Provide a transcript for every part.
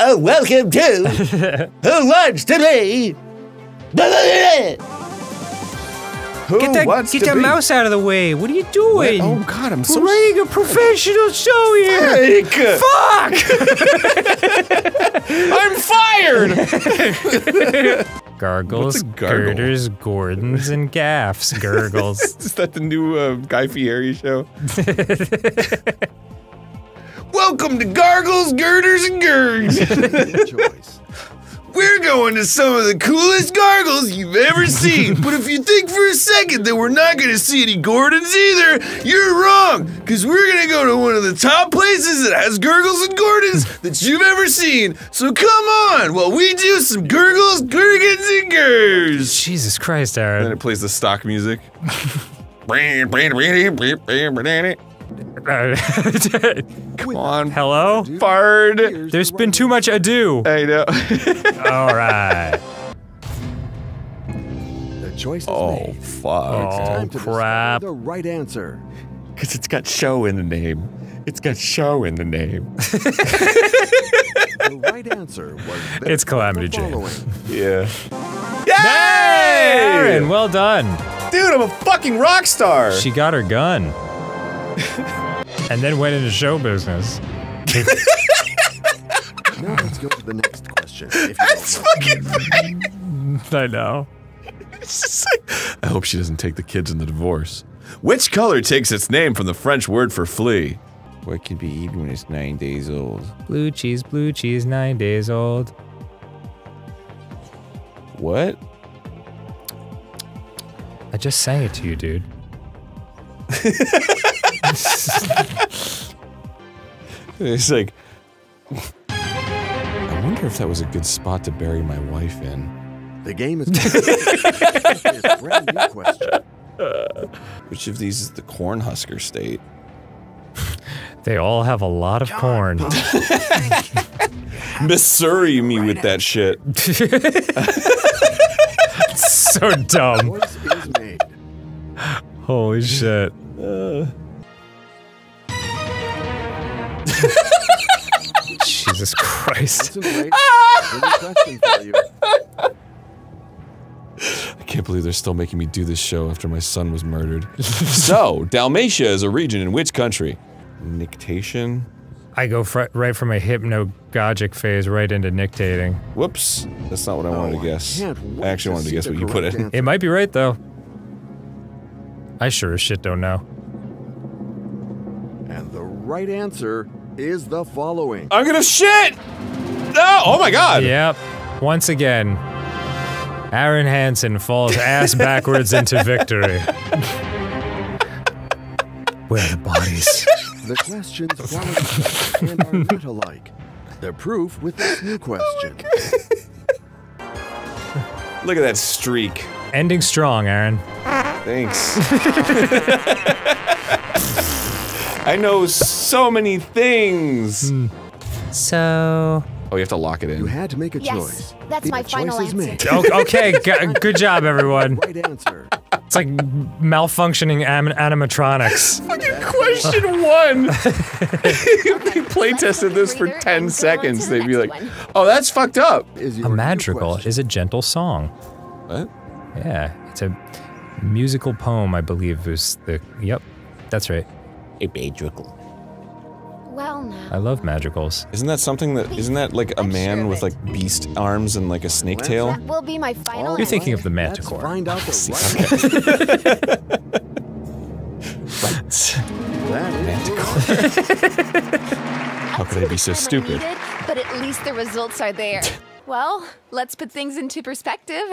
Oh, welcome to Who Wants to Be? Who Get that, wants get to that be? mouse out of the way. What are you doing? Oh God, I'm so We're running a professional show here. Fuck! I'm fired. Gargles, What's a gargle? girders, Gordons, and gaffs. Gurgles. Is that the new uh, Guy Fieri show? Welcome to Gargles, Girders, and Gurgs. We're going to some of the coolest gargles you've ever seen. but if you think for a second that we're not going to see any Gordons either, you're wrong. Because we're going to go to one of the top places that has gurgles and Gordons that you've ever seen. So come on while we do some gurgles, gurgons, and gurs. Jesus Christ, aaron Then Aaron. it plays the stock music. Come on, Hello? Fard. There's been too much ado. I know. All right. The choice is oh, made. fuck. Oh, Time to crap. The right answer. Because it's got show in the name. It's got show in the name. The right answer was. It's Calamity Jane. following. Yeah. Hey, Aaron, well done. Dude, I'm a fucking rock star. She got her gun. And then went into show business. Now let's go to the next question. If That's fucking right. I know. It's just like- I hope she doesn't take the kids in the divorce. Which color takes its name from the French word for flea? What can be eaten when it's nine days old? Blue cheese, blue cheese, nine days old. What? I just sang it to you, dude. It's like. I wonder if that was a good spot to bury my wife in. The game is. Here's a brand new question. Which of these is the Cornhusker state? They all have a lot of corn. Missouri me with that shit. That's so dumb. Choice is made. Holy shit. Uh, Jesus Christ. Listen great. Here's a question for you. I can't believe they're still making me do this show after my son was murdered. so, Dalmatia is a region in which country? Nictation? I go fr right from a hypnagogic phase right into nictating. Whoops. That's not what I oh, wanted Oh, to guess. can't I actually wanted to guess what you put correct in. It might be right though. I sure as shit don't know. And the right answer is the following. I'm gonna shit! No! Oh my god! Yep. Once again, Aaron Hansen falls ass backwards into victory. Where are the bodies? The questions quality and are not alike. The proof with this new oh question. Look at that streak. Ending strong, Aaron. Thanks. I know so many things. Hmm. So. Oh, you have to lock it in. You had to make a Yes, choice. that's The my choice final is made. answer. Okay, good job, everyone. Right answer. It's like malfunctioning am- animatronics. Question one. if we play tested this for 10 and go on to seconds, the they'd be like, one. oh, that's fucked up. Is A madrigal is a gentle song. What? Yeah, it's a musical poem, I believe is the. Yep, that's right. A madrigal. Well, now. I love madrigals. Isn't that something that, isn't that like a I'm man of with like beast arms and like a snake tail? That will be my final You're thinking of the Let's manticore. find out the right That is How could I be so stupid? needed, but at least the results are there. well, let's put things into perspective.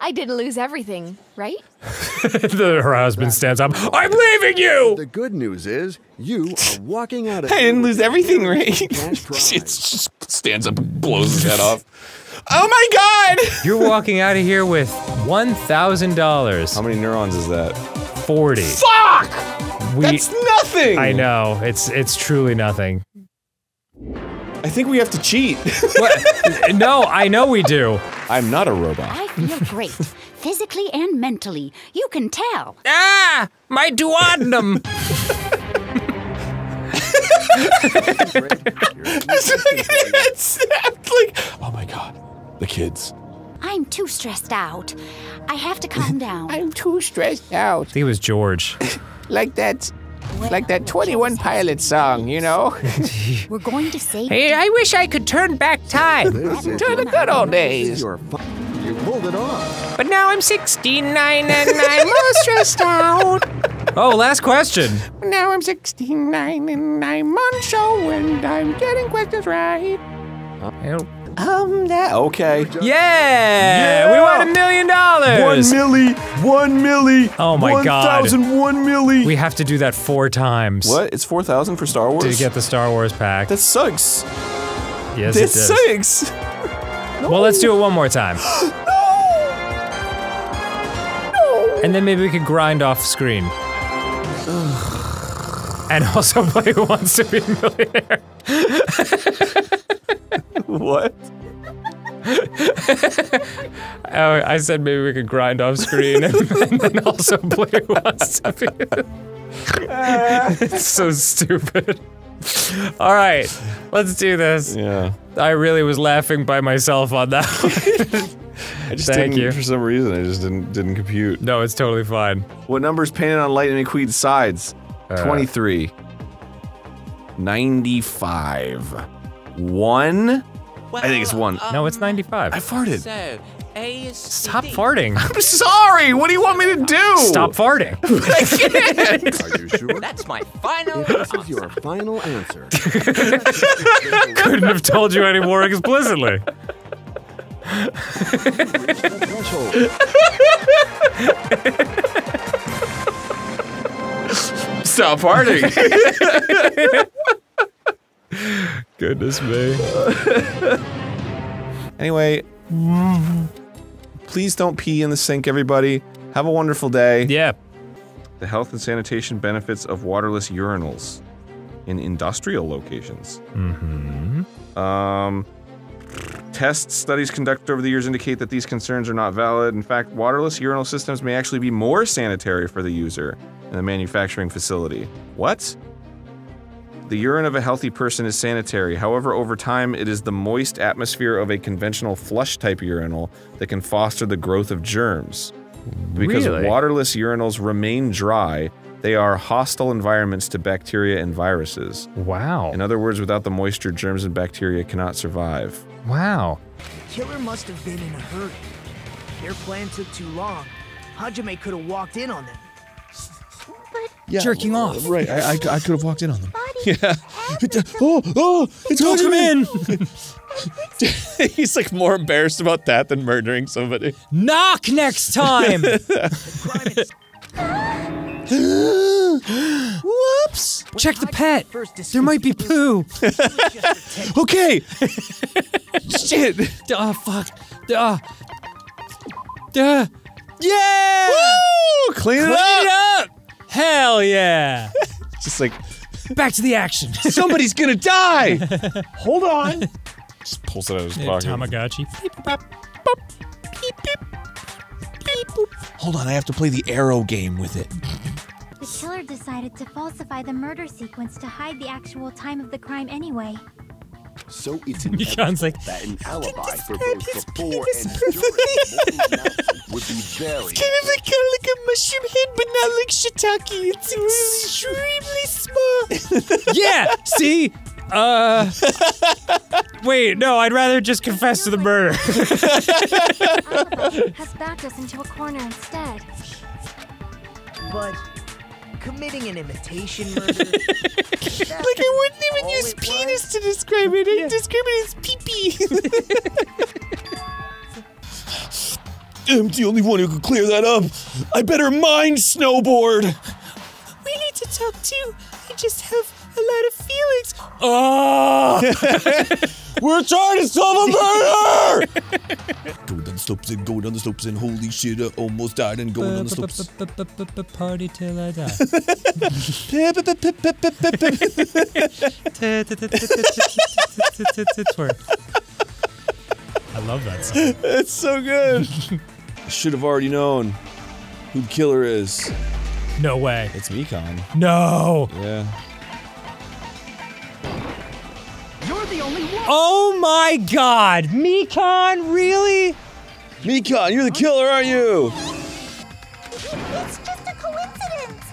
I didn't lose everything, right? the, her husband stands up. I'm leaving you! the good news is you are walking out of I didn't lose everything, right? guaranteed cash prize. It just stands up and blows his head off. Oh my god! You're walking out of here with $1,000. How many neurons is that? 40. Fuck! We, That's nothing! I know. It's it's truly nothing. I think we have to cheat. What? no, I know we do. I'm not a robot. I feel great, physically and mentally. You can tell. Ah! My duodenum! Great. Here's a new question for you. like, oh my god, the kids. I'm too stressed out. I have to calm down. I'm too stressed out. I think it was George. Like that, like that 21 Pilots song, you know? We're going to save hey, I wish I could turn back time to the good old days. You're fu- You pulled it off. But now I'm 69 and I'm all stressed out. Oh, last question. Now I'm 69 and I'm on show and I'm getting questions right. Um, that okay. Yeah, yeah. we won a million dollars. One milli, one milli. Oh my one God. thousand, one milli. We have to do that four times what? It's four thousand for Star Wars. to get the Star Wars pack. that sucks. yes, that it does. sucks. Well, let's do it one more time. no. no. And then maybe we could grind off screen. and also play Who Wants to Be a Millionaire. what? Oh, I said maybe we could grind off screen and, and then also play Who Wants to Be. it's so stupid. All right, let's do this. Yeah. I really was laughing by myself on that. I just Thank didn't, you. for some reason, I just didn't didn't compute. no, it's totally fine. What number's painted on Lightning McQueen's sides? Uh, 23. 95. One? I think it's one. Um, no, it's 95. I farted. So, A is Stop farting. I'm sorry. What do you want me to do? Stop farting. I can't. Are you sure? That's my final If this is your final answer, Couldn't have told you any more explicitly. Stop farting. Goodness me. anyway, please don't pee in the sink, everybody. Have a wonderful day. Yeah. The health and sanitation benefits of waterless urinals in industrial locations. Mm-hmm. Um, tests studies conducted over the years indicate that these concerns are not valid. In fact, waterless urinal systems may actually be more sanitary for the user in the manufacturing facility. What? The urine of a healthy person is sanitary. However, over time, it is the moist atmosphere of a conventional flush type urinal that can foster the growth of germs. Because Really? waterless urinals remain dry, they are hostile environments to bacteria and viruses. Wow. In other words, without the moisture, germs and bacteria cannot survive. Wow. Killer must have been in a hurry. Their plan took too long. Hajime could have walked in on them. Yeah, Jerking off. Right, I, I, I could have walked in on them. Yeah. Oh, oh, it's Talk him in. He's like more embarrassed about that than murdering somebody. Knock next time. Whoops. Check the pet. There might be poo. Okay. Shit. Oh fuck. Uh, uh, yeah. Woo! Clean it up. it up. Hell yeah. Just like Back to the action. somebody's gonna die. Hold on. Just pulls it out of his pocket. Tamagotchi. Hold on, I have to play the arrow game with it. The killer decided to falsify the murder sequence to hide the actual time of the crime anyway. So it's Mikan's like, that an alibi for both before and during Morton's announcement would be very Kind of like, kind of like a mushroom head, but not like shiitake. It's extremely small. yeah. See. Uh. Wait. No. I'd rather just confess to the murder. Has backed us into a corner instead. But committing an imitation murder. Like I wouldn't even use penis to describe it. I describe it as pee pee. I'm the only one who can clear that up. I better mind snowboard. We need to talk too. I just have a lot of feelings. Oh! We're trying to solve a murder! go down the slopes and go down the slopes and holy shit, I almost died and going down the slopes. Party till I die. I love that song. It's so good. I should have already known who the killer is. No way. It's Mikan. No. Yeah. You're the only one! Oh my god! Mikan, really? Mikan, you're the killer, aren't you? It's just a coincidence.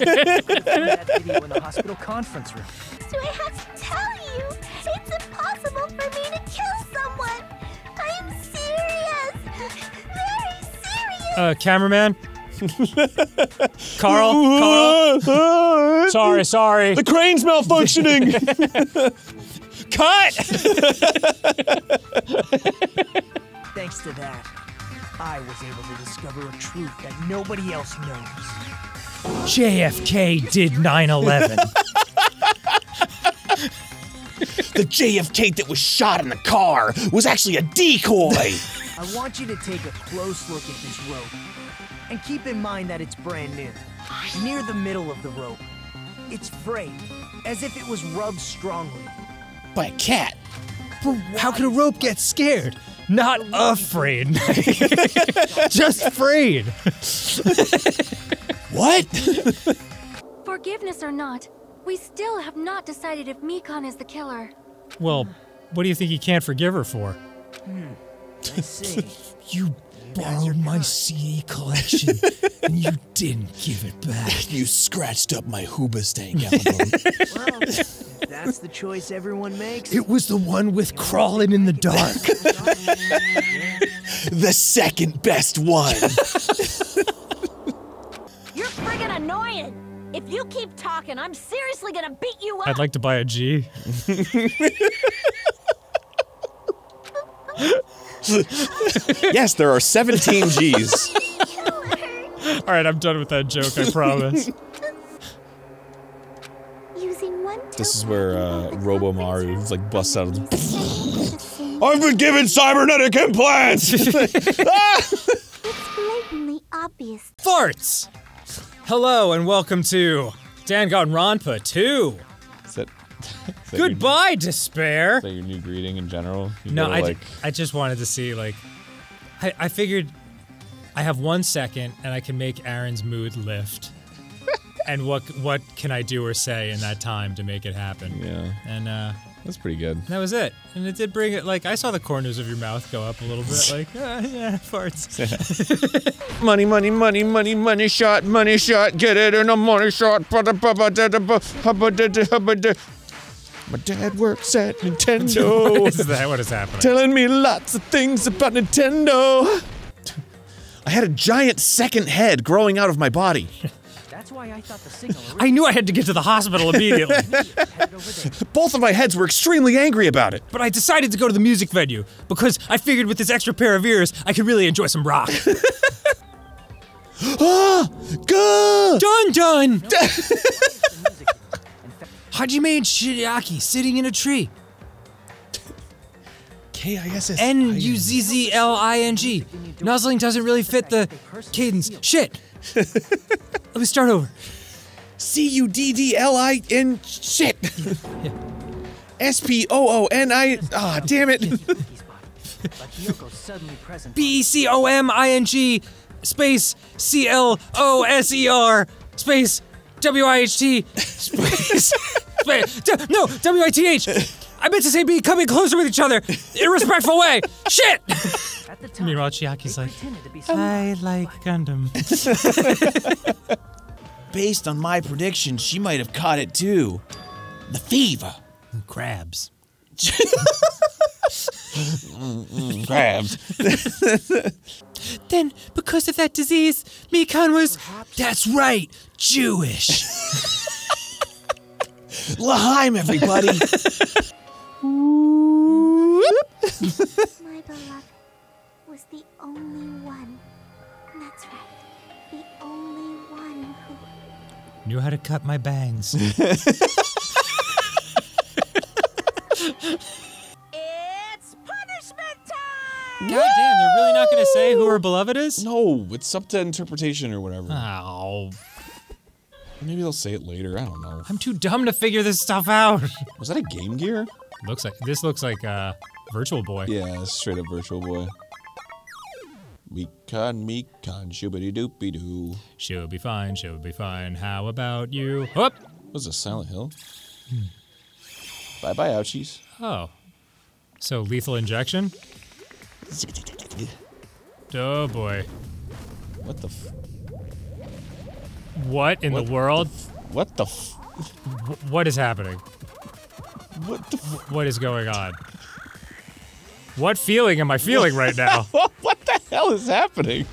that video in the hospital conference room. Do I have to tell you? It's impossible for me to kill someone. I am serious. Very serious. Uh, cameraman? Carl? Carl? Sorry, sorry. The crane's malfunctioning. Cut! Thanks to that, I was able to discover a truth that nobody else knows. JFK did 9 11. The JFK that was shot in the car was actually a decoy. I want you to take a close look at this rope. And keep in mind that it's brand new. Near the middle of the rope, it's frayed, as if it was rubbed strongly. By a cat. How could a rope get scared? Not afraid. Just frayed. What? Forgiveness or not, we still have not decided if Mikan is the killer. Well, what do you think he can't forgive her for? Hmm. I see. You borrowed my CA collection and you didn't give it back. You scratched up my Hoobastank album. well, if that's the choice everyone makes. It was the one with crawling in the dark. the second best one. You're friggin' annoying. If you keep talking, I'm seriously gonna beat you up. I'd like to buy a G. yes, there are 17 G's. All right, I'm done with that joke, I promise. Using one This is where uh, Robo Maru like busts out of the. I've been given cybernetic implants. It's blatantly obvious. Farts! Hello and welcome to dan Danganronpa 2. Goodbye, Your, despair. is that your new greeting in general? You No, I, like I just wanted to see, like, I, I figured I have one second and I can make Aaron's mood lift. and what what can I do or say in that time to make it happen? yeah, And uh, that's pretty good. that was it. And it did bring it, like, I saw the corners of your mouth go up a little bit, like, ah, yeah, farts. money, money, money, money, money shot, money shot. Get it in a money shot. My dad works at Nintendo. what is that? What is happening? telling me lots of things about Nintendo. I had a giant second head growing out of my body. That's why I thought the signal I knew I had to get to the hospital immediately. headed over there. Both of my heads were extremely angry about it. But I decided to go to the music venue because I figured with this extra pair of ears, I could really enjoy some rock. Ah, gah! done, done. Hajime and Shiriaki sitting in a tree. K I S S. N U Z Z L I N G. Nuzzling doesn't really fit the cadence. Shit. Let me start over. C U D D L I N shit. S P O O N I. Ah, damn it. But Hiyoko's suddenly present. B E C O M I N G space C L O S E R space W I H T space. space no, W I T H. I meant to say be coming closer with each other in a respectful way. Shit! At the time, Meanwhile, Chiaki's like, pretended to be some I like Gundam. Based on my prediction, she might have caught it too. The fever. Crabs. Crabs. Then, because of that disease, Mikan was. That's right, Jewish. L'chaim, everybody. My beloved was the only one. That's right. The only one who Knew how to cut my bangs. It's punishment time! God damn, they're really not gonna say who her beloved is? No, it's up to interpretation or whatever. Ow. Maybe they'll say it later. I don't know. I'm too dumb to figure this stuff out. Was that a Game Gear? looks like this looks like uh Virtual Boy. Yeah, straight up Virtual Boy. Meekon, meekon, shoobity doopy doo. She'll be fine, she'll be fine. How about you? Up! Was it Silent Hill? Bye bye, ouchies. Oh. So lethal injection? Oh boy. What the? What in What the world? what the? F- what is happening? what the? F- What is going on? What feeling am I feeling right now? what the hell is happening?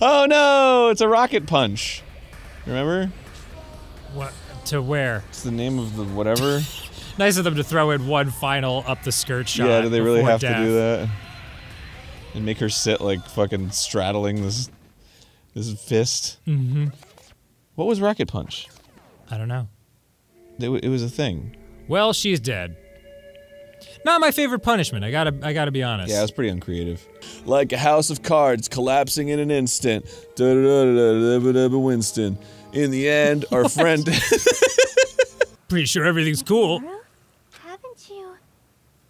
Oh no! It's a rocket punch. Remember? What to where? It's the name of the whatever. Nice of them to throw in one final up the skirt shot. yeah, do they really have death. to do that? And make her sit like fucking straddling this this fist. Mm-hmm. What was rocket punch? I don't know. It, wa- it was a thing. Well, she's dead. Not my favorite punishment. I gotta, I gotta be honest. Yeah, it was pretty uncreative. Like a house of cards collapsing in an instant. Da-da-da-da-da-da-da-da, Winston. In the end, our friend. Pretty sure everything's cool. Uh-huh. Haven't you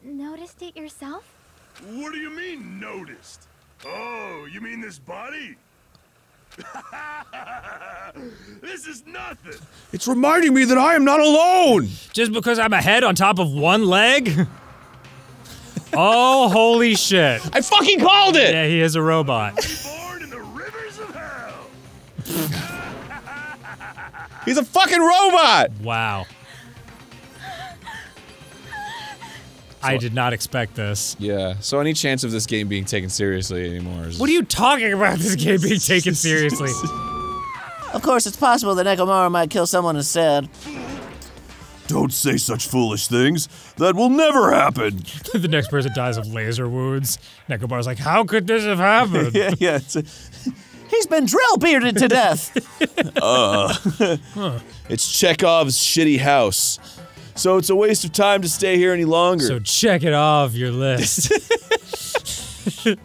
noticed it yourself? What do you mean, noticed? Oh, you mean this body? this is nothing. It's reminding me that I am not alone. Just because I'm a head on top of one leg? oh, holy shit. I fucking called it! Yeah, he is a robot. Born in the rivers of hell. He's a fucking robot! Wow. I did not expect this. Yeah, so any chance of this game being taken seriously anymore is. What are you talking about this game being taken seriously? Of course, it's possible that Nekomaru might kill someone instead. Don't say such foolish things. That will never happen. the next person dies of laser wounds. Nekobar's like, how could this have happened? yeah, yeah. It's, a, He's been drill bearded to death. uh, it's Chekhov's shitty house. So it's a waste of time to stay here any longer. So check it off your list.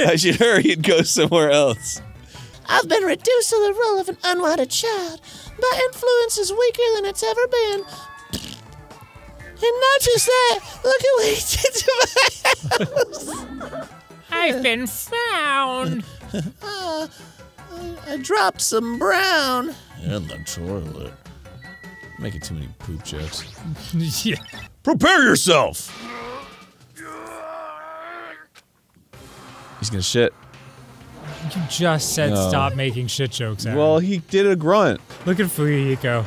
I should hurry and go somewhere else. I've been reduced to the role of an unwanted child. My influence is weaker than it's ever been. And not just that, look at what he did to my house. I've been found. Uh, I, I dropped some brown. In the toilet. Making too many poop jokes. yeah. Prepare yourself. He's gonna shit. You just said No. stop making shit jokes, Aaron. Well, he did a grunt. Look at Fuyuhiko.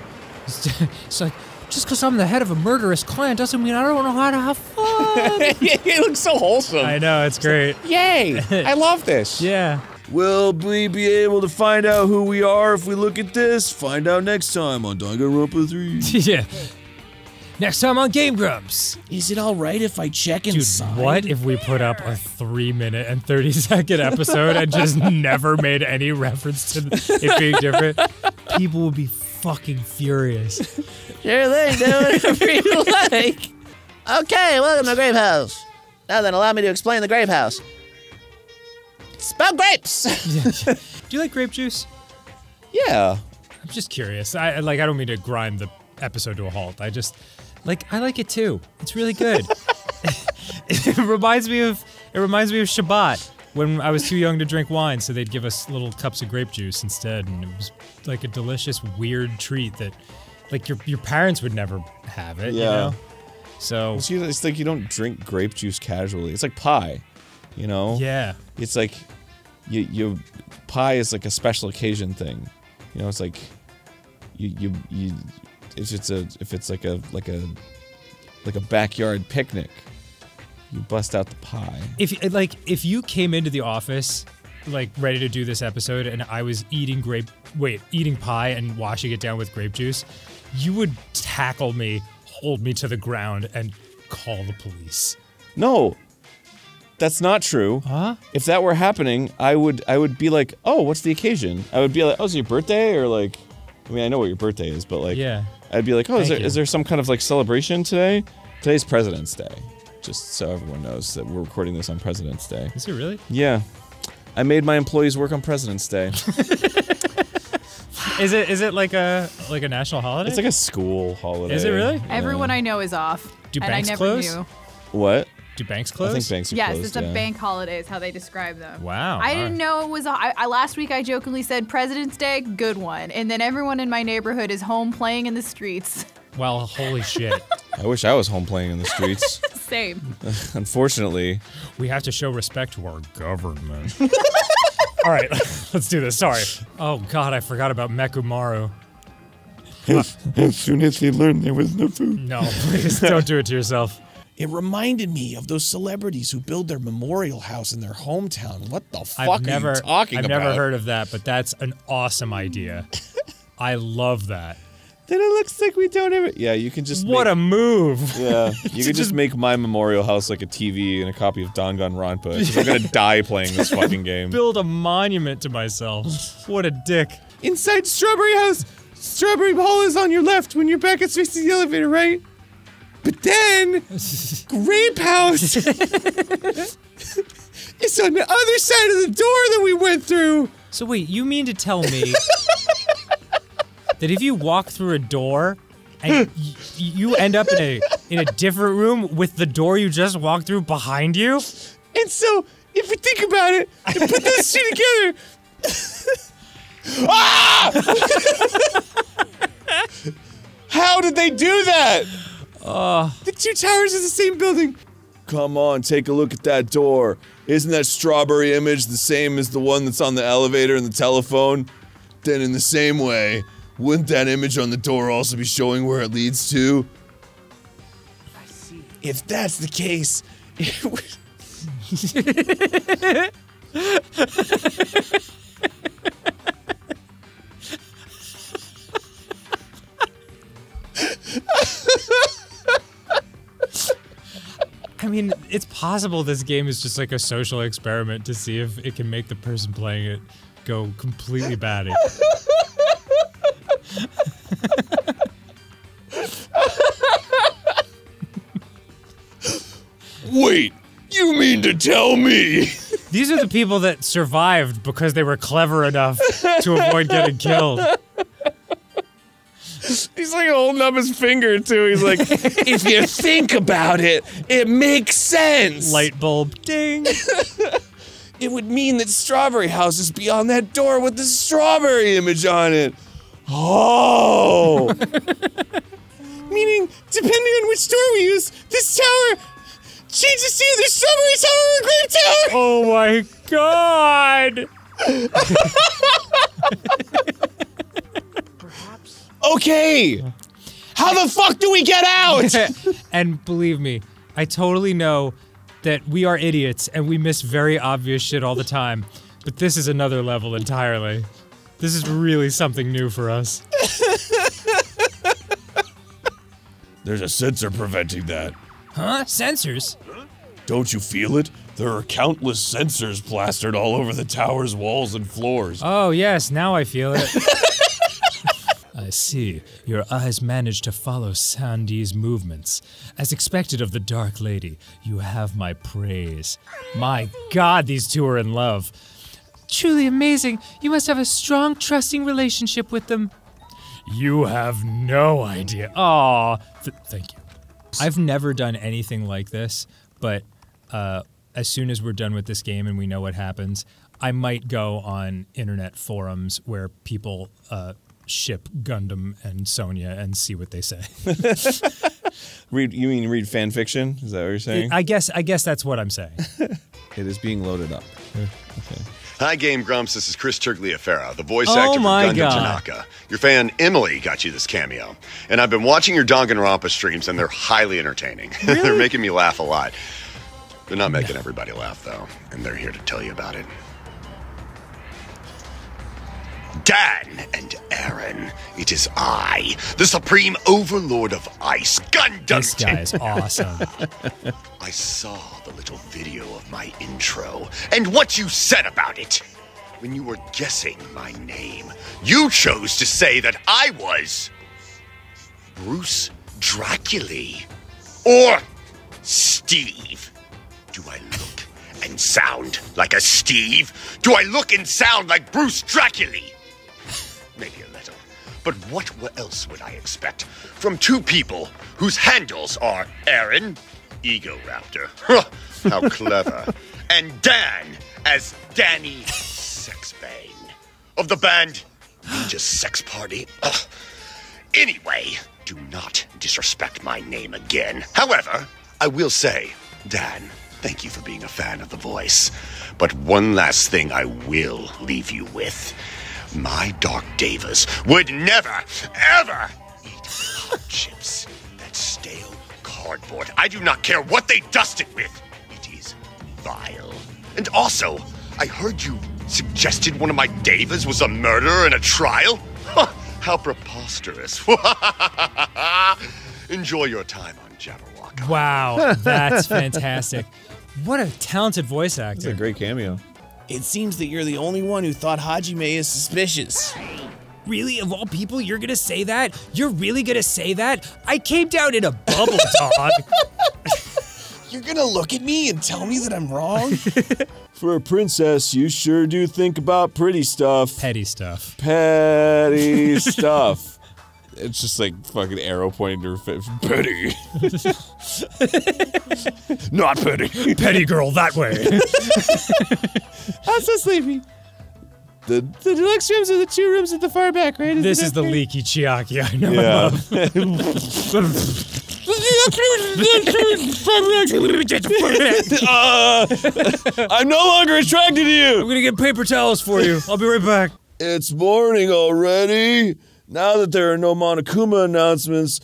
It's like, just because I'm the head of a murderous clan doesn't mean I don't know how to have fun. he looks so wholesome. I know, it's great. Yay! I love this. Yeah. Will we be able to find out who we are if we look at this? Find out next time on Danganronpa 3. yeah. Next time on Game Grumps. Is it all right if I check inside? Dude, inside? what if we put up a three minute and 30 second episode and just never made any reference to it being different? People would be fucking furious. Sure thing, do whatever you like. Okay, welcome to Grape House. Now then, allow me to explain the Grape House. About grapes. Do you like grape juice? Yeah. I'm just curious. I like. I don't mean to grind the episode to a halt. I just like. I like it too. It's really good. it reminds me of. It reminds me of Shabbat when I was too young to drink wine, so they'd give us little cups of grape juice instead, and it was like a delicious, weird treat that, like your your parents would never have it. You Yeah. know? So It's, it's like you don't drink grape juice casually. It's like pie, you know? yeah. It's like you you pie is like a special occasion thing. You know, it's like you you you if it's a if it's like a like a like a backyard picnic, you bust out the pie. If like if you came into the office like ready to do this episode and I was eating grape wait, eating pie and washing it down with grape juice, you would tackle me, hold me to the ground and call the police. No. That's not true. Huh? If that were happening, I would I would be like, "Oh, what's the occasion?" I would be like, "Oh, is it your birthday?" or like I mean, I know what your birthday is, but like Yeah. I'd be like, "Oh, is there, is there some kind of like celebration today?" Today's President's Day. Just so everyone knows that we're recording this on President's Day. Is it really? Yeah. I made my employees work on President's Day. Is it is it like a like a national holiday? it's like a school holiday. Is it really? Everyone I know is off. Do and banks I never close? knew. What? Do banks I close? think banks are yes, closed. it's a yeah. bank holiday is how they describe them. Wow. I didn't right. know it was. A, I, I last week I jokingly said President's Day, good one, and then everyone in my neighborhood is home playing in the streets. Well, holy shit. I wish I was home playing in the streets. Same. Unfortunately, we have to show respect to our government. All right, let's do this. Sorry. Oh God, I forgot about Mechamaru. as soon as he learned there was no food. No, please don't do it to yourself. It reminded me of those celebrities who build their memorial house in their hometown. What the fuck I've are never, you talking I've about? never heard of that, but that's an awesome idea. I love that. then it looks like we don't have it. Yeah, you can just What make, a move! Yeah, you can just just- make my memorial house like a TV and a copy of Danganronpa. 'cause I'm gonna die playing this fucking game. Build a monument to myself. What a dick. Inside Strawberry House, Strawberry Hall is on your left when your back is facing the elevator, right? But then, Grape House is on the other side of the door that we went through. So wait, you mean to tell me that if you walk through a door and you end up in a in a different room with the door you just walked through behind you? And so, if we think about it and put those two together, ah! How did they do that? Uh, the two towers is the same building. Come on, take a look at that door. Isn't that strawberry image the same as the one that's on the elevator and the telephone? Then, in the same way, wouldn't that image on the door also be showing where it leads to? If that's the case, it would- I mean, it's possible this game is just like a social experiment to see if it can make the person playing it go completely batty. Wait, you mean to tell me? These are the people that survived because they were clever enough to avoid getting killed. He's like holding up his finger too. He's like, if you think about it, it makes sense. Light bulb ding. it would mean that Strawberry House is beyond that door with the strawberry image on it. Oh. Meaning, depending on which door we use, this tower changes to either Strawberry Tower or Grape Tower. Oh my god! Okay. How the fuck do we get out? and believe me, I totally know that we are idiots and we miss very obvious shit all the time. But this is another level entirely. This is really something new for us. There's a sensor preventing that. Huh? Sensors? Don't you feel it? There are countless sensors plastered all over the tower's walls and floors. Oh, yes, now I feel it. I see. Your eyes managed to follow San-D's movements. As expected of the Dark Lady, you have my praise. My god, these two are in love. Truly amazing. You must have a strong, trusting relationship with them. You have no idea. Aw, th- thank you. I've never done anything like this, but uh, as soon as we're done with this game and we know what happens, I might go on internet forums where people uh, ship Gundam and Sonia and see what they say. Read you mean read fan fiction? Is that what you're saying? I guess I guess that's what I'm saying. it is being loaded up. Okay. Hi, Game Grumps. This is Chris Tergliafera, the voice Oh actor for my Gundam God. Tanaka. Your fan Emily got you this cameo, and I've been watching your Danganronpa streams, and they're highly entertaining. they're making me laugh a lot. They're not making everybody laugh though, and they're here to tell you about it. Dan and Aaron, it is I, the Supreme Overlord of Ice, Gundam. This guy is awesome. I saw the little video of my intro and what you said about it. When you were guessing my name, you chose to say that I was Bruce Dracula or Steve. Do I look and sound like a Steve? Do I look and sound like Bruce Dracula? Maybe a little. But what else would I expect from two people whose handles are Aaron Egoraptor. How clever. and Dan as Danny Sexbang of the band Ninja Sex Party. Ugh. Anyway, do not disrespect my name again. However, I will say, Dan, thank you for being a fan of The Voice. But one last thing I will leave you with. My Dark Devas would never, ever eat hot chips. That stale cardboard. I do not care what they dust it with. It is vile. And also, I heard you suggested one of my Devas was a murderer in a trial? Huh, How preposterous. Enjoy your time on Jabberwock. Wow, that's fantastic. What a talented voice actor. It's a great cameo. It seems that you're the only one who thought Hajime is suspicious. Really, of all people, you're gonna say that? You're really gonna say that? I came down in a bubble, dog. You're gonna look at me and tell me that I'm wrong? For a princess, you sure do think about pretty stuff. Petty stuff. Petty stuff. It's just like fucking arrow pointing to her face. Petty. Not petty. Petty girl that way. I'm so sleepy. The, the deluxe rooms are the two rooms at the far back, right? Isn't this is the right? leaky Chiaki I know Yeah. Uh, I'm no longer attracted to you. I'm gonna get paper towels for you. I'll be right back. It's morning already. Now that there are no Monokuma announcements,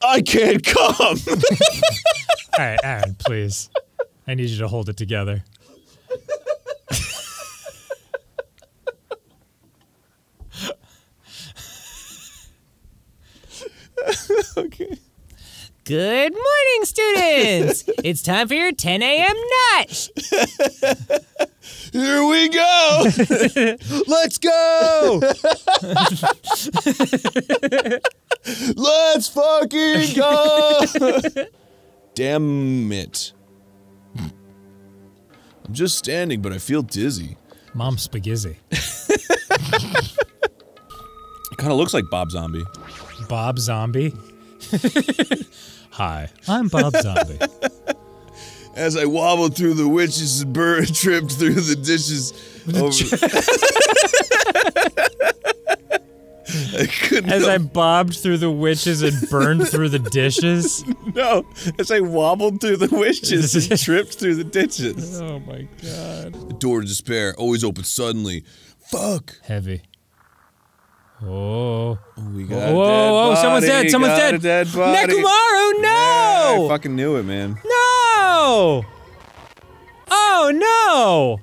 I can't come. All right, Aaron, please. I need you to hold it together. okay. Good morning, students! it's time for your 10 a.m. nut! Here we go. Let's go! Let's fucking go. Damn it. I'm just standing, but I feel dizzy. Mom spagizzy. It kind of looks like Bob Zombie. Bob Zombie. Hi, I'm Bob Zombie. As I wobbled through the witches and bird tripped through the dishes. Over I couldn't As I bobbed through the witches and burned through the dishes. No, as I wobbled through the witches and tripped through the ditches. Oh my god. The door to despair always opens suddenly. Fuck. Heavy. Oh. We Whoa, got whoa, oh, dead whoa, someone's dead, someone's got dead. Body. Nekomaru, Yeah, no! I fucking knew it, man. No! Oh Oh no!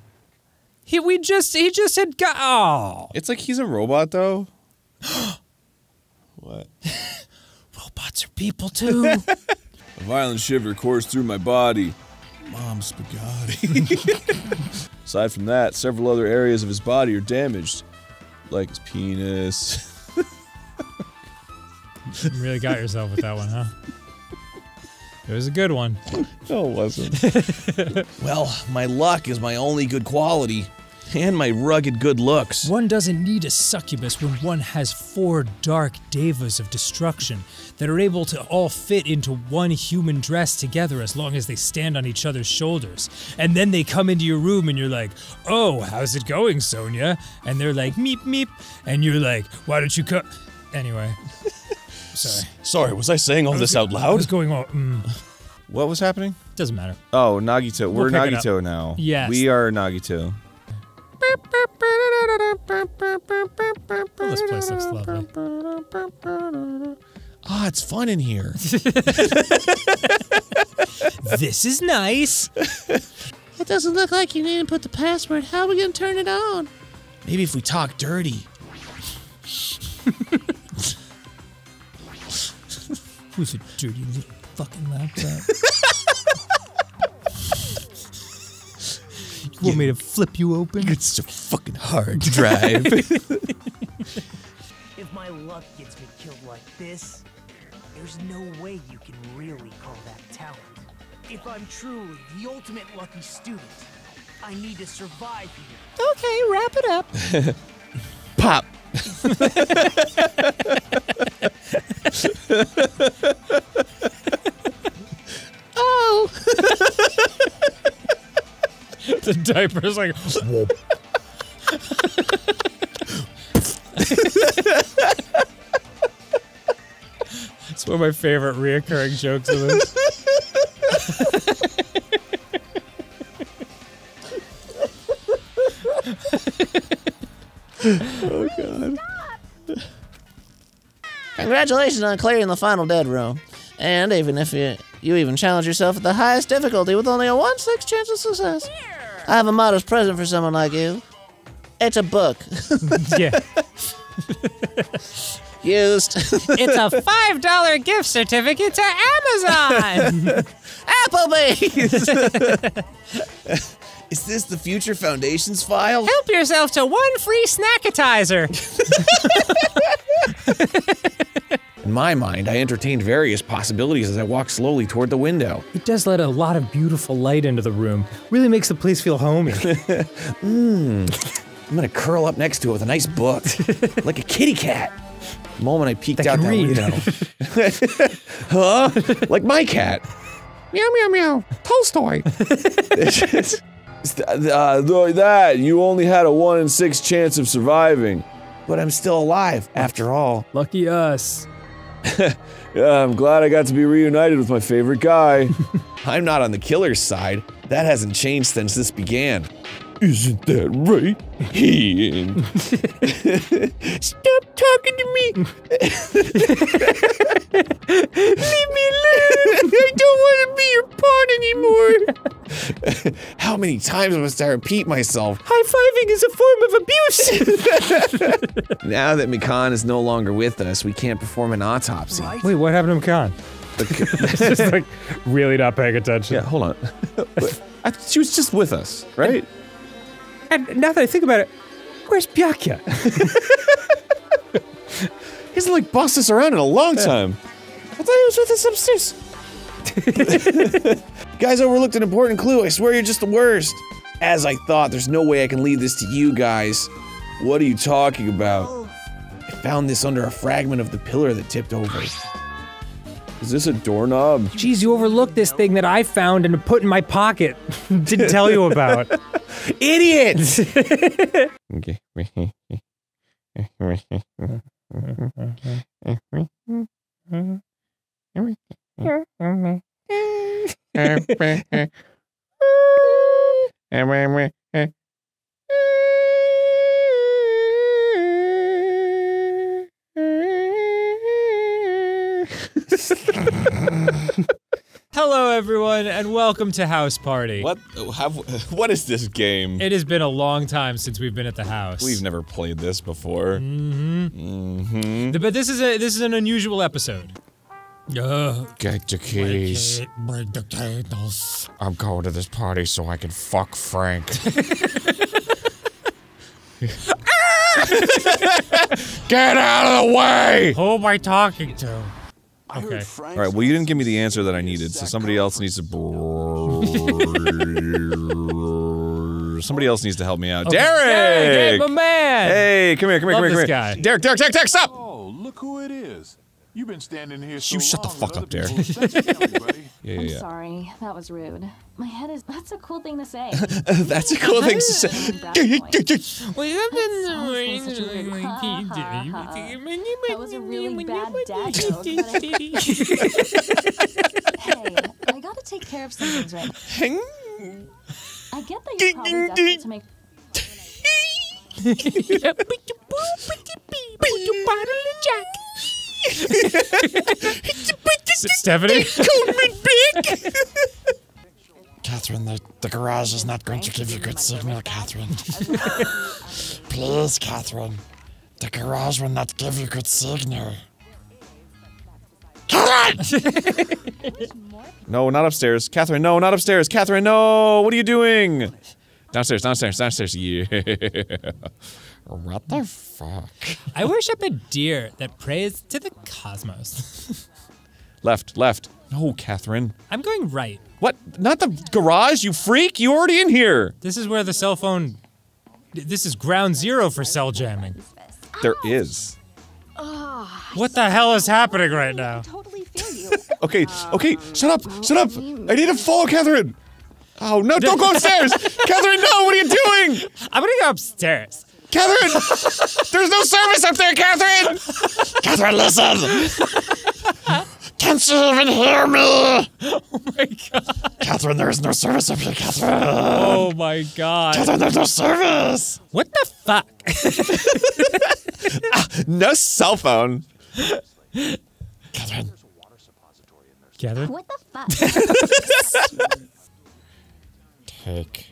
He we just he just had got oh It's like he's a robot, though. what? robots are people too. A violent shiver coursed through my body. Mom spaghetti. Aside from that, several other areas of his body are damaged, like his penis. You really got yourself with that one, huh? It was a good one. No, it wasn't. Well, my luck is my only good quality, and my rugged good looks. One doesn't need a succubus when one has four dark devas of destruction that are able to all fit into one human dress together as long as they stand on each other's shoulders. And then they come into your room and you're like, Oh, how's it going, Sonia? And they're like, Meep, meep. And you're like, Why don't you come? Anyway. Sorry. Sorry, was I saying all this out loud? What's going on? Mm, What was happening? doesn't matter. Oh, Nagito. We're pick it up. Nagito now. Yes. We are Nagito. Oh, this place looks lovely. Ah, it's fun in here. This is nice. It doesn't look like you need to put the password. How are we gonna turn it on? Maybe if we talk dirty. Who's a dirty little fucking laptop? you want me to flip you open? It's so fucking hard to drive. If my luck gets me killed like this, there's no way you can really call that talent. If I'm truly the ultimate lucky student, I need to survive here. Okay, wrap it up. Pop. oh. the diaper's like. Whoop. it's one of my favorite reoccurring jokes of this. oh god. Congratulations on clearing the final dead room. And even if you you even challenge yourself at the highest difficulty with only a one six chance of success. I have a modest present for someone like you. It's a book. yeah. Used. It's a five dollar gift certificate to Amazon. Applebee's. Is this the Future Foundations file? Help yourself to one free snackatizer. In my mind, I entertained various possibilities as I walked slowly toward the window. It does let a lot of beautiful light into the room. Really makes the place feel homey. Mmm. I'm gonna curl up next to it with a nice book, like a kitty cat. The moment I peeked That out can that read. window, huh? Like my cat. Meow meow meow. Tolstoy. Uh, that you only had a one in six chance of surviving. But I'm still alive, after all. Lucky us. Yeah, I'm glad I got to be reunited with my favorite guy. I'm not on the killer's side. That hasn't changed since this began. Isn't that right, Ian? Stop talking to me. Leave me alone. I don't want to be your pawn anymore. How many times must I repeat myself? High fiving is a form of abuse. Now that Mikan is no longer with us, we can't perform an autopsy. Wait, what happened to Khan? just like really not paying attention. Yeah, hold on. I, uh, she was just with us, right? And now that I think about it, where's Byakuya? He hasn't like bossed us around in a long time. I thought he was with us upstairs. guys overlooked an important clue. I swear you're just the worst. As I thought, there's no way I can leave this to you guys. What are you talking about? I found this under a fragment of the pillar that tipped over. Is this a doorknob? Jeez, you overlooked this thing that I found and put in my pocket. Didn't tell you about. Idiots! Okay. Hello, everyone, and welcome to House Party. What? Have, what is this game? It has been a long time since we've been at the house. We've never played this before. Mm-hmm. Mm-hmm. But this is a this is an unusual episode. Uh, Get the keys. break the tables. I'm going to this party so I can fuck Frank. Get out of the way! Who am I talking to? Okay. All right. Well, you didn't give me the answer that I needed, so somebody else needs to. somebody else needs to help me out. Okay. Derek. Derek, my man. Hey, come here, come here, Love come here, this come here. guy. Derek, Derek, Derek, Derek, stop! Oh, look who it is. You've been standing here so You shut the fuck up, Derek. other people have sense of buddy. Yeah, yeah, I'm yeah. sorry, that was rude. My head is. That's a cool thing to say. That's a cool thing to say. That was a really bad dad joke. but I- hey, I gotta take care of some things right now. I get that you're probably desperate to make. Stephanie? Catherine, the, the garage is not going to give you good signal, Catherine. Please, Catherine. The garage will not give you good signal. No, not upstairs. Catherine, no, not upstairs. Catherine, no. What are you doing? Downstairs, downstairs, downstairs. Yeah. What the fuck? I worship a deer that prays to the cosmos. left, left. No, Catherine. I'm going right. What? Not the garage, you freak. You already in here. This is where the cell phone. This is ground zero for cell jamming. There is. What the hell is happening right now? Okay, okay, shut up, shut up. I need to follow Catherine. Oh no! Don't go upstairs, Catherine. No, what are you doing? I'm gonna go upstairs. Catherine, there's no service up there, Catherine. Catherine, listen. Can't you even hear me? Oh my god. Catherine, there is no service up here, Catherine. Oh my god. Catherine, there's no service. What the fuck? Ah, no cell phone. Catherine. Catherine? What the fuck? Take.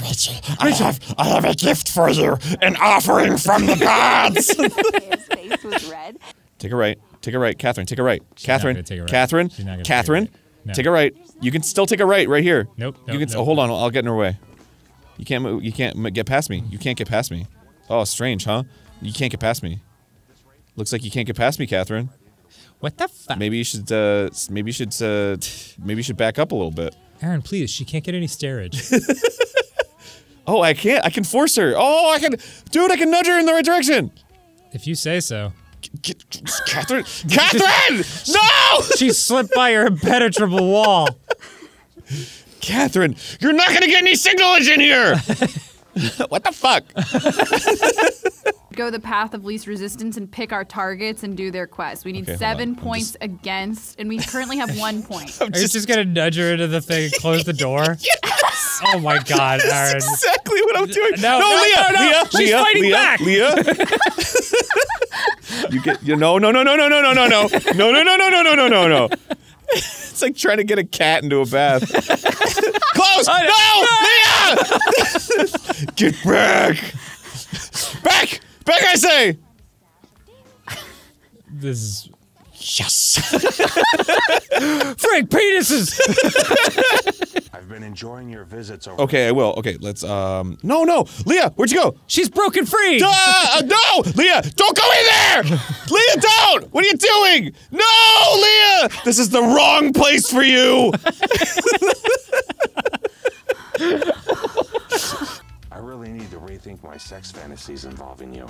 Rachel, I have, I have a gift for you, an offering from the gods. His face was red. Take a right. Take a right, Catherine. Take a right, not Catherine. gonna take a right. Catherine. She's not gonna take a Catherine. right. No. Take a right. You can still take a right right here. Nope, You can. nope, oh, hold on. I'll get in her way. You can't. move- You can't get past me. You can't get past me. Oh, strange, huh? You can't get past me. Looks like you can't get past me, Catherine. What the fuck? Maybe you should. Uh, maybe you should. Uh, maybe you should back up a little bit. Aaron, please. She can't get any steerage. Oh, I can't. I can force her. Oh, I can. Dude, I can nudge her in the right direction. if you say so. Get, Catherine. Catherine! No! She slipped by your impenetrable wall. Catherine, you're not gonna get any signalage in here. what the fuck? Go the path of least resistance and pick our targets and do their quest. We need Okay, seven on. I'm points against, and we currently have one point. Are you just gonna nudge her into the thing and close the door? yes! Oh my god, Aaron. exactly what I'm doing. No, no, Leah, no, no. Leah, She's Leah, fighting Leah, back. Leah. you get you no no no no no no no no no no no no no no no no no no. It's like trying to get a cat into a bath. Close! No, Leah! get back! Back! Back! I say. This is Yes. Frank penises. I've been enjoying your visits over. Okay, I will. Okay, let's. Um. No, no, Leah, where'd you go? She's broken free. Duh, uh, no, Leah, don't go in there! Leah, don't! What are you doing? No, Leah! This is the wrong place for you! rethink my sex fantasies involving you.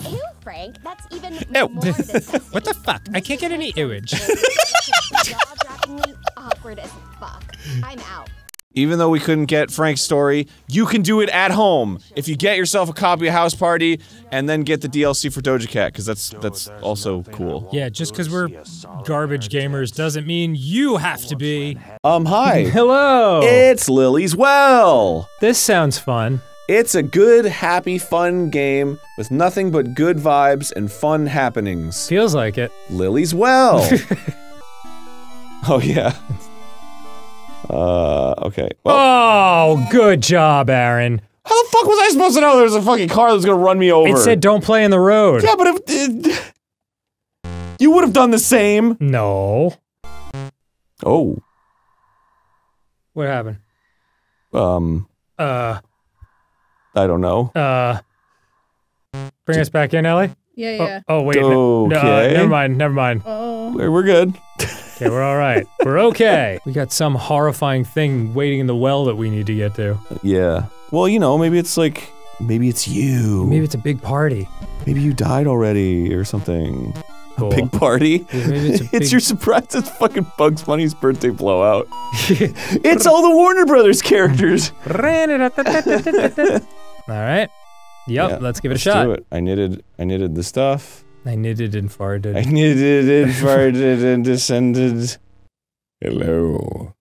Ew, Frank. That's even Ew. more disgusting. What the fuck? I can't get any image. Jaw-droppingly awkward as fuck. I'm out. Even though we couldn't get Frank's story, you can do it at home if you get yourself a copy of House Party and then get the DLC for Doja Cat, because that's that's also cool. Yeah, just because we're garbage gamers doesn't mean you have to be. Um, hi. Hello. It's Lily's Well. This sounds fun. It's a good, happy, fun game with nothing but good vibes and fun happenings. Feels like it. Lily's Well. oh yeah. Uh, okay. Well, Oh, good job, Aaron. how the fuck was I supposed to know there was a fucking car that was gonna run me over? It said don't play in the road. Yeah, but if it, you would have done the same. No. Oh. What happened? Um, Uh, I don't know. uh. Bring us back in, Ellie? Yeah, Oh, yeah. Oh, wait. No, no, uh, never mind. Never mind. Oh. We're, we're good. Okay, we're all right. We're okay. We got some horrifying thing waiting in the well that we need to get to. Yeah. Well, you know, maybe it's like, maybe it's you. Maybe it's a big party. Maybe you died already or something. Cool. A big party. Yeah, maybe it's a big- your surprise. It's fucking Bugs Bunny's birthday blowout. it's all the Warner Brothers characters. All right. Yep, Yeah, let's give it a shot. do it. I knitted. I knitted the stuff. I knitted and farted. I knitted and farted and descended. Hello.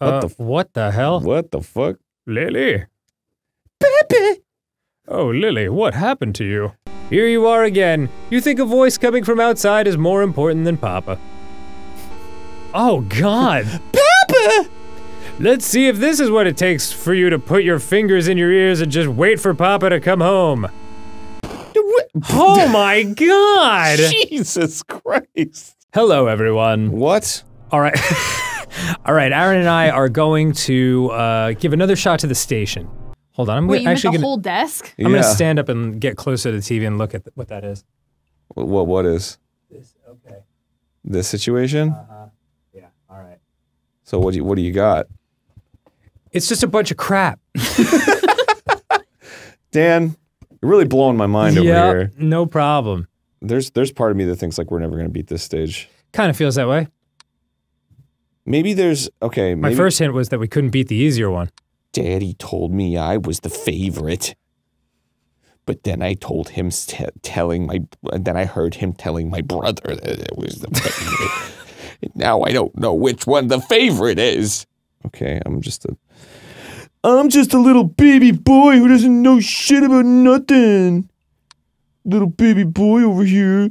Uh, what the f- what the hell? What the fuck? Lily. Pepe. Oh, Lily, what happened to you? Here you are again. You think a voice coming from outside is more important than Papa. Oh, God. Papa! Let's see if this is what it takes for you to put your fingers in your ears and just wait for Papa to come home. Oh my god! Jesus Christ. Hello, everyone. What? All right. All right, Aaron and I are going to uh, give another shot to the station. Hold on, I'm Wait, you meant actually the gonna, whole desk? I'm gonna stand up and get closer to the TV and look at th- what that is. What? What, what is This, okay. this situation? Uh-huh. Yeah, all right. So what do you what do you got, It's just a bunch of crap. Dan? You're really blowing my mind yeah, over here. no problem. There's there's part of me that thinks like we're never gonna beat this stage. Kind of feels that way. Maybe there's okay. My Maybe, first hint was that we couldn't beat the easier one. Daddy told me I was the favorite. But then I told him telling my and then I heard him telling my brother that it was the favorite. now I don't know which one the favorite is. Okay, I'm just a I'm just a little baby boy who doesn't know shit about nothing. Little baby boy over here.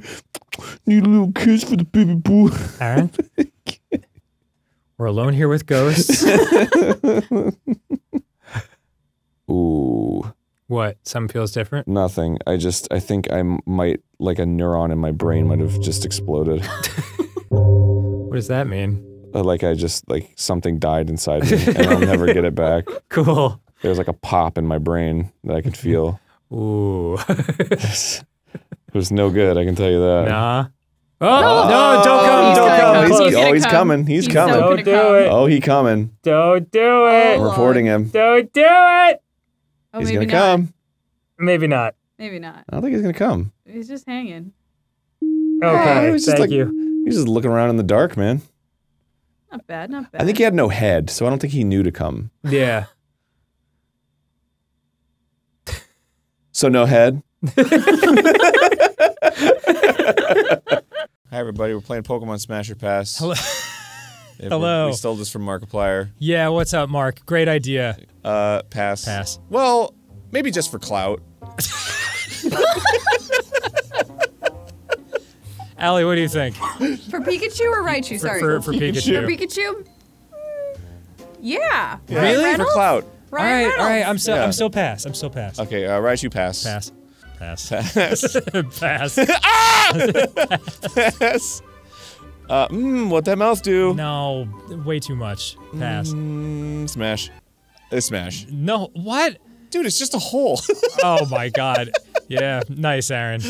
Need a little kiss for the baby boy. Aaron? We're alone here with ghosts. Ooh. what? Some feels different? Nothing. I just I think I might like a neuron in my brain might have just exploded. What does that mean? Uh, like I just like something died inside me and I'll never get it back. Cool. There was like a pop in my brain that I could feel. Ooh. it was no good, I can tell you that. Nah. Oh, no, don't come, he's don't come. come. He's He's, oh, he's come. coming. He's, He's coming. Don't do come. it. Oh, he coming. Don't do it. I'm reporting him. Don't do it. Oh, he's maybe gonna not. come. Maybe not. Maybe not. I don't think he's gonna come. He's just hanging. Okay, he was just thank like, you. He's just looking around in the dark, man. Not bad, not bad. I think he had no head, so I don't think he knew to come. Yeah. So no head. Hi everybody, we're playing Pokemon Smasher Pass. Hello. Yeah, we- Hello. We stole this from Markiplier. Yeah, what's up, Mark? Great idea. Uh, pass. Pass. Well, maybe just for clout. Allie, what do you think? For Pikachu or Raichu? Sorry. for- for Pikachu. For Pikachu? Yeah. Yeah, Really? For Reynolds? clout. all right, all right. I'm still, Yeah. I'm still pass. I'm still pass. Okay, uh, Raichu pass. Pass. Pass. Pass. pass. ah! pass. Uh, mmm, what that mouth do? No, way too much. Pass. Mm, smash. It's smash. No, what? Dude, it's just a hole. oh my god. Yeah, nice, Aaron.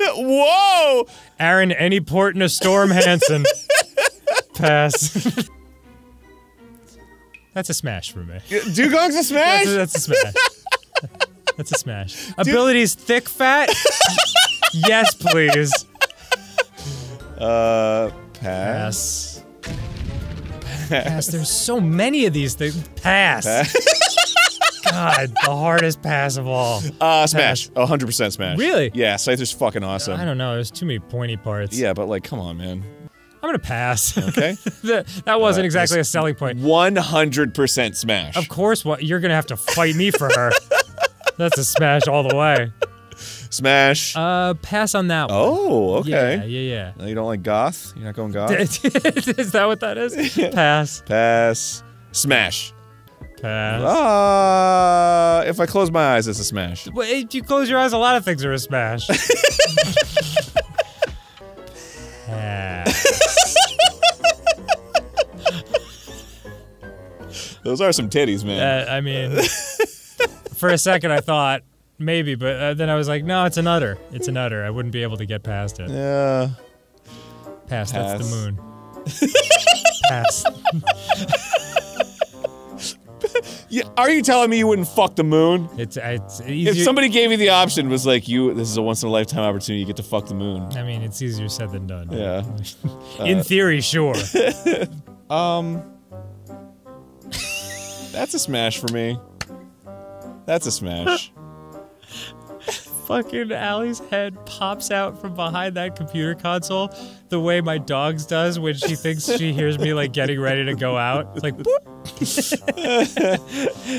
Whoa! Aaron, any port in a storm, Hanson. Pass. That's a smash for me. Dewgong's a smash? That's a, that's a smash. That's a smash. Abilities thick fat? yes, please. Uh, pass. Pass. Pass. There's so many of these things. Pass. God, the hardest pass of all. Uh, smash. Oh, 100% smash. Really? Yeah, Scyther's fucking awesome. I don't know. There's too many pointy parts. Yeah, but like, come on, man. I'm gonna pass. Okay. that, that wasn't Uh, exactly a selling point. 100% smash. Of course, what you're gonna have to fight me for her. That's a smash all the way. Smash. Uh, pass on that one. oh, okay. Yeah, yeah, No, You don't like goth? You're not going goth? is that what that is? Pass. Pass. Smash. Pass. Ah, if I close my eyes, it's a smash. Well, if you close your eyes, a lot of things are a smash. Those are some titties, man. Uh, I mean, for a second I thought maybe, but uh, then I was like, no, it's an udder. It's an udder. I wouldn't be able to get past it. Yeah. Pass. That's the moon. Pass. Yeah, are you telling me you wouldn't fuck the moon? It's it's If somebody gave you the option, was like, you, this is a once in a lifetime opportunity, you get to fuck the moon. I mean, it's easier said than done. Yeah. In Uh, theory, sure. Um, that's a smash for me. That's a smash. Fucking Allie's head pops out from behind that computer console the way my dog's does when she thinks she hears me like getting ready to go out. It's like boop.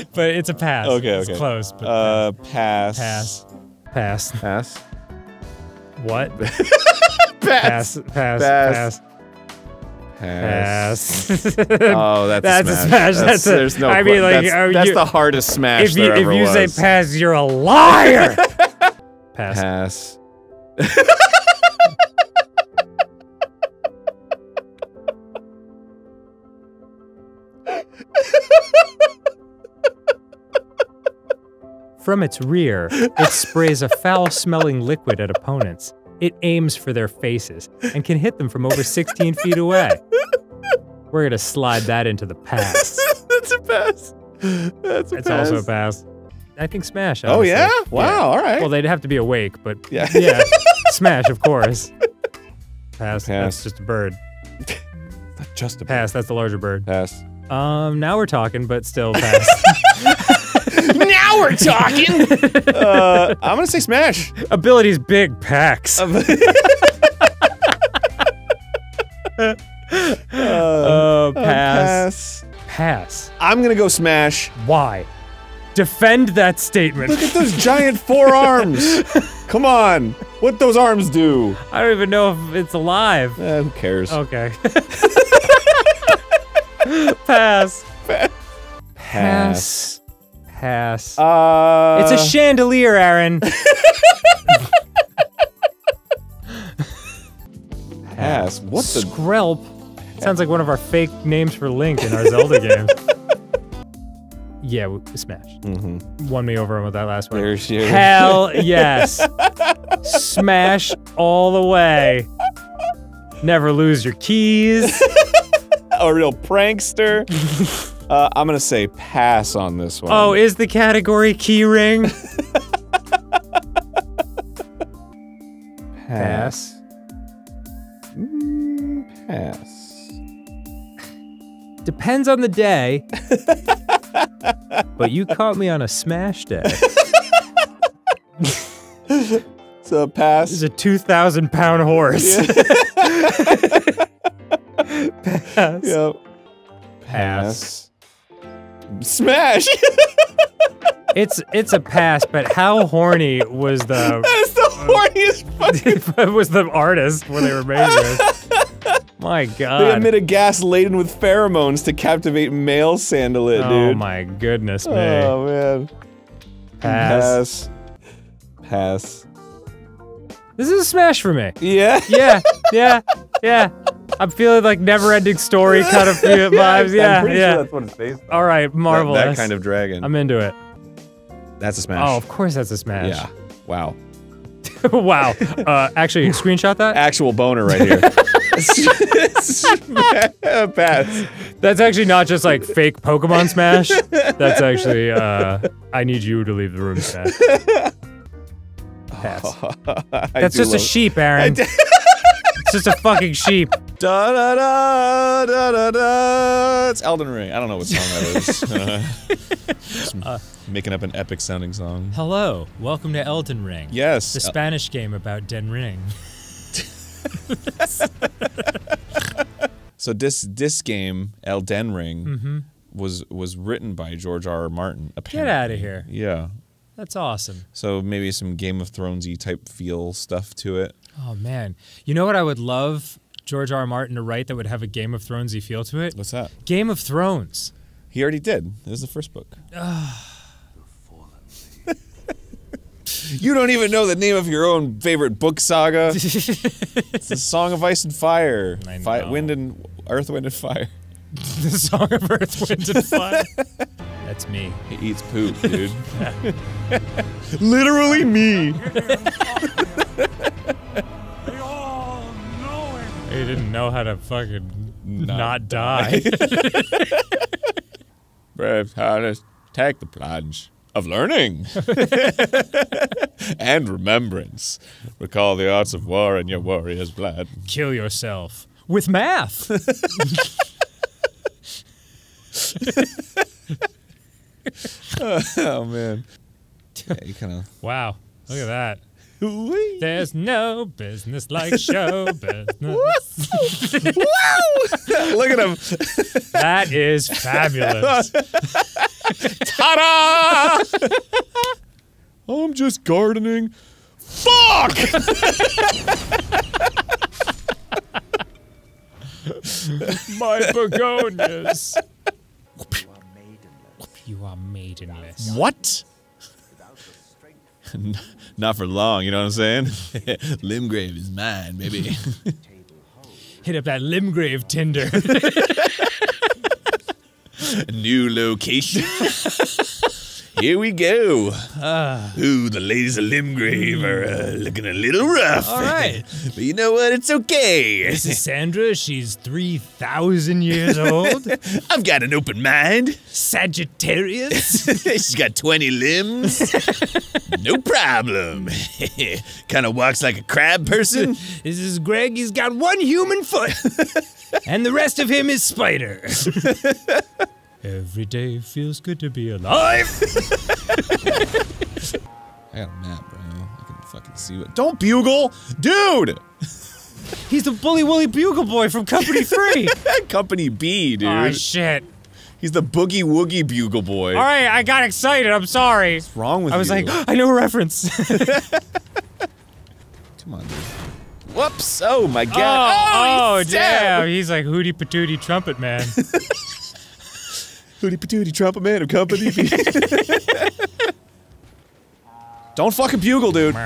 but it's a pass. Okay, It's okay. close, but uh, pass. pass. Pass. Pass. What? Pass. Pass. Pass. Pass. Pass. Pass. oh, that's, That's a a smash. smash. That's a- there's no. I mean, like, that's, are that's you- the hardest smash if you there if you was. say pass, you're a liar. pass. Pass. From its rear, it sprays a foul smelling liquid at opponents. It aims for their faces and can hit them from over 16 feet away. We're going to slide that into the pass. that's a pass. That's a It's pass. also a pass. I think smash. Oh, yeah? Wow, all right. Well, they'd have to be awake, but Yeah. yeah, smash, of course. Pass. Pass. That's just a bird. Not Just a pass. That's the larger bird. Pass. Um, now we're talking, but still pass. Now we're talking. uh, I'm gonna say smash. Abilities big pecks. Uh, pass. Pass. I'm gonna go smash. Why? Defend that statement. Look at those giant forearms. Come on. What those arms do? I don't even know if it's alive. Eh, who cares? Okay. Pass. Pass. Pass. Uh, it's a chandelier, Aaron. Pass. What the? Skrelp. Sounds like one of our fake names for Link in our Zelda games. Yeah, w- smash. Mm-hmm. Won me over with that last one. There's you. Hell yes. smash all the way. Never lose your keys. a real prankster. Uh, I'm gonna say pass on this one. Oh, is the category key ring? Pass. Mm, pass. Depends on the day. but you caught me on a smash day. So pass. This is a 2,000 pound horse. Pass. Yep. Pass. Smash. It's it's a pass, but how horny was the That's the horniest fucking. was the artist when they were made this? My God! They emit a gas laden with pheromones to captivate male Salandit, oh dude. Oh my goodness oh, me! Oh man. Pass. Pass. Pass. This is a smash for me. Yeah. Yeah, yeah, yeah. I'm feeling like never-ending story kind of feel- vibes. Yeah, I'm pretty yeah. sure that's what it's based on. All right, marvelous. That, that kind of dragon. I'm into it. that's a smash. Oh, of course that's a smash. Yeah. Wow. wow. Uh, actually, screenshot that. Actual boner right here. Pass. That's actually not just like fake Pokemon Smash. That's actually uh, I need you to leave the room Smash. Pass. I That's do just a love- sheep, I Aaron. It's just a fucking sheep. Da da da da da da. It's Elden Ring. I don't know what song that is. Uh, making up an epic sounding song. Hello, welcome to Elden Ring. Yes. The Spanish game about Den Ring. So this this game, Elden Ring, Mhm. was was written by George R. R. Martin. Apparently. of here. Yeah. That's awesome. So maybe some Game of Thronesy type feel stuff to it. Oh man, you know what I would love George R. R. Martin to write that would have a Game of Thronesy feel to it? What's that? Game of Thrones. He already did. It was the first book. You don't even know the name of your own favorite book saga. it's the Song of Ice and Fire. I Fi- wind and Earth, Wind and Fire. the Song of Earth, Wind, and Fire. That's me. He eats poop, dude. Literally me. He didn't know how to fucking not, die. Brave Harness, take the plunge of learning and remembrance. Recall the arts of war in your warrior's blood. Kill yourself with math. oh man. Yeah, you kind of. wow, look at that. There's no business like show business. Look at him. That is fabulous. Ta-da! I'm just gardening. Fuck! My begonias. You are maidenless. What? Not for long, you know what I'm saying? Limgrave is mine, baby. Hit up that Limgrave Tinder. New location. Here we go. Ah. Ooh, the ladies of Limgrave are uh, looking a little rough. All right. but you know what? It's okay. This is Sandra. She's 3,000 years old. I've got an open mind. Sagittarius. She's got 20 limbs. no problem. kind of walks like a crab person. This is Greg. He's got one human foot, and the rest of him is spider. Every day feels good to be alive. I got a map, bro. I can fucking see what. Don't bugle, dude. He's the bully woolly bugle boy from Company Three. Company B, dude. Oh shit! He's the boogie woogie bugle boy. All right, I got excited. I'm sorry. What's wrong with you? I was you? like, I know a reference. Come on, dude. Whoops! Oh my god! Oh, oh he's oh, damn! He's like hootie patootie trumpet man. Hootie patootie trumpet man of Company Don't fucking bugle, dude.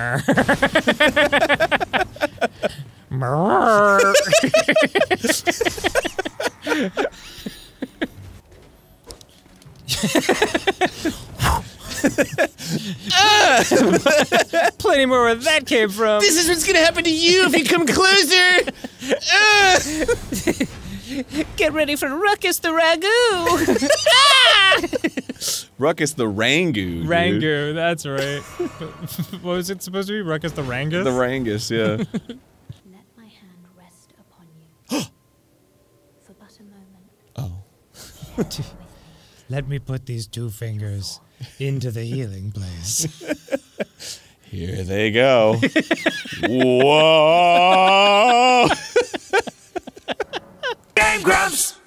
Plenty more where that came from. This is what's gonna happen to you if you come closer. Get ready for Ruckus the Ragu. Ah! Ruckus the Rangu. dude. Rangu, that's right. what was it supposed to be? Ruckus the Rangus? The Rangus, yeah. Let my hand rest upon you. For but a moment. Oh. Let me put these two fingers into the healing place. Here they go. Whoa! Game Grumps!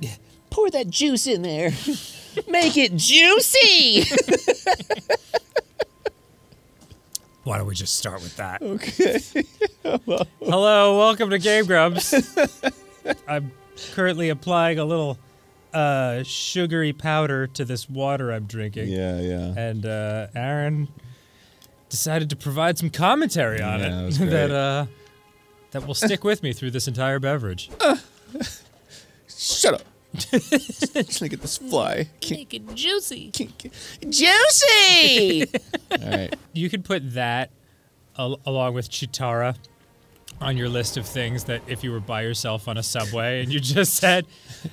Yeah, pour that juice in there. Make it juicy. Why don't we just start with that? Okay. Hello, welcome to Game Grumps. I'm currently applying a little uh, sugary powder to this water I'm drinking. Yeah, yeah. And uh, Aaron decided to provide some commentary on Yeah, it it was great. that uh, that will stick with me through this entire beverage. Shut up. Just gonna get this fly. Make it juicy. Juicy! All right. You could put that al- along with Chitara on your list of things that if you were by yourself on a subway and you just said,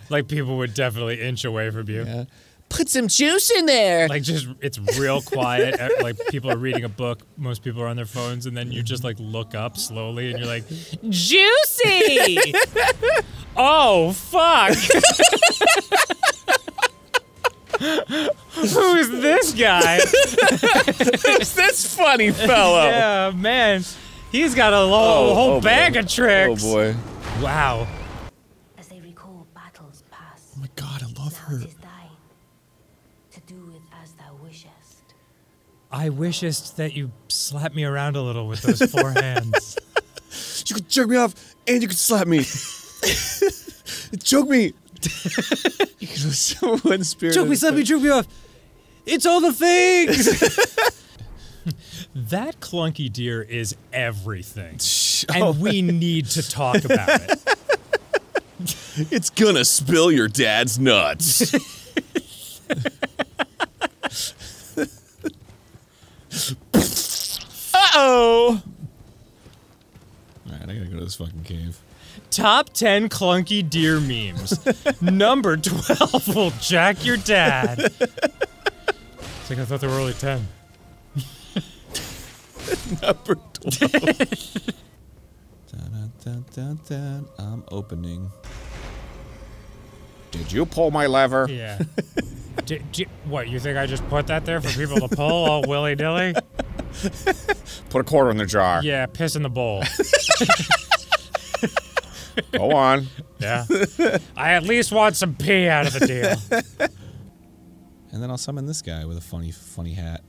like people would definitely inch away from you. Put some juice in there. Like just it's real quiet. like people are reading a book. Most people are on their phones, and then you just like look up slowly, and you're like, "Juicy! oh fuck! Who's this guy? Who's this funny fellow? Yeah, man, he's got a lo- Oh, whole oh, boy. bag of tricks. Oh boy. Wow. I wishest that you slap me around a little with those four hands. You could jerk me off and you could slap me. Choke me. you could so one spirit. Choke me, slap me, choke me off. It's all the things. that clunky deer is everything, and oh. we need to talk about it. It's gonna spill your dad's nuts. Uh oh. All right, I gotta go to this fucking cave. Top 10 clunky deer memes. Number 12 will jack your dad. It's like I thought there were only 10. Number 12. dun, dun, dun, dun. I'm opening. Did you pull my lever? Yeah. D- d- what, you think I just put that there for people to pull all willy nilly? Put a quarter in the jar. Yeah, piss in the bowl. Go on. Yeah. I at least want some pee out of the deal. And then I'll summon this guy with a funny, funny hat,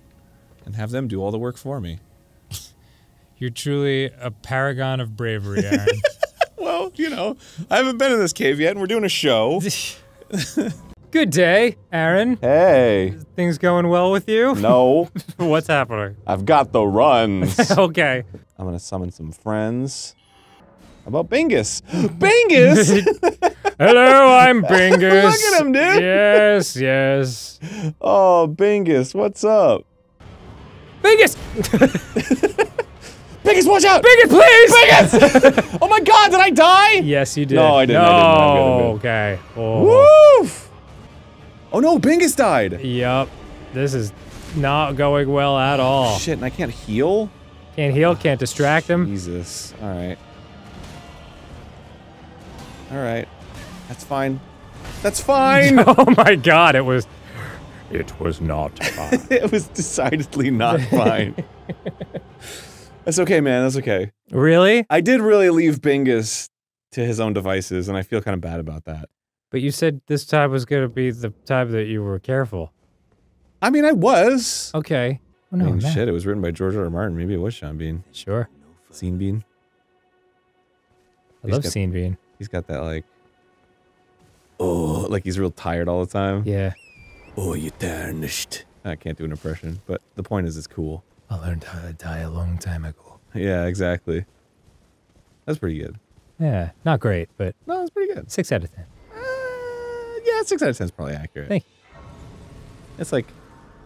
and have them do all the work for me. You're truly a paragon of bravery, Aaron. Well, you know, I haven't been in this cave yet, and we're doing a show. Good day, Aaron. Hey. Things going well with you? No. What's happening? I've got the runs. okay. I'm gonna summon some friends. How about Bingus? Bingus! Hello, I'm Bingus. Look at him, dude. Yes, yes. Oh, Bingus, what's up? Bingus! Bingus, watch out! Bingus, please! Bingus! oh my god, did I die? Yes, you did. No, I didn't, I No, didn't, I'm good, I'm good. okay. Oh. Woof! Oh no, Bingus died. Yup. This is not going well at oh, all. Shit, and I can't heal? Can't heal, can't distract him. Jesus. Alright. Alright. That's fine. That's fine! oh my god, it was. It was not fine. it was decidedly not fine. That's okay, man. That's okay. really? I did really leave Bingus to his own devices, and I feel kind of bad about that. But you said this time was going to be the time that you were careful. I mean, I was. Okay. Oh, no, I mean, man. shit, it was written by George R. R. Martin. Maybe it was Sean Bean. Sure. Scene Bean. I He's love got- Scene Bean. He's got that, like, oh, like he's real tired all the time. Yeah. Oh, you tarnished. I can't do an impression, but the point is, it's cool. I learned how to die a long time ago. Yeah, exactly. That's pretty good. Yeah, not great, but No, that's pretty good. six out of ten. Yeah, six out of ten is probably accurate. Thank It's like,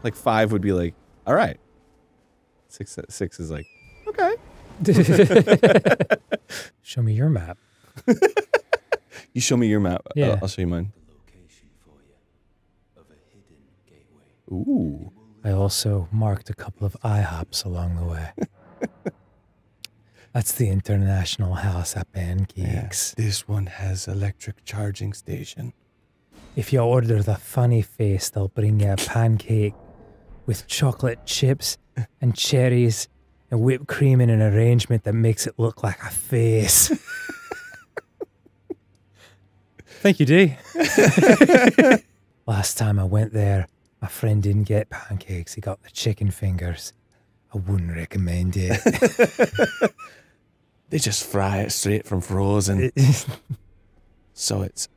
like five would be like, all right. Six, six is like, okay. Show me your map. You show me your map. I'll- Yeah. I'll show you mine. Ooh. I also marked a couple of IHOPs along the way. That's the International House of Pancakes. This one has electric charging station. If you order the funny face, they'll bring you a pancake with chocolate chips and cherries and whipped cream in an arrangement that makes it look like a face. Thank you, D. Last time I went there, my friend didn't get pancakes. He got the chicken fingers. I wouldn't recommend it. They just fry it straight from frozen. so it's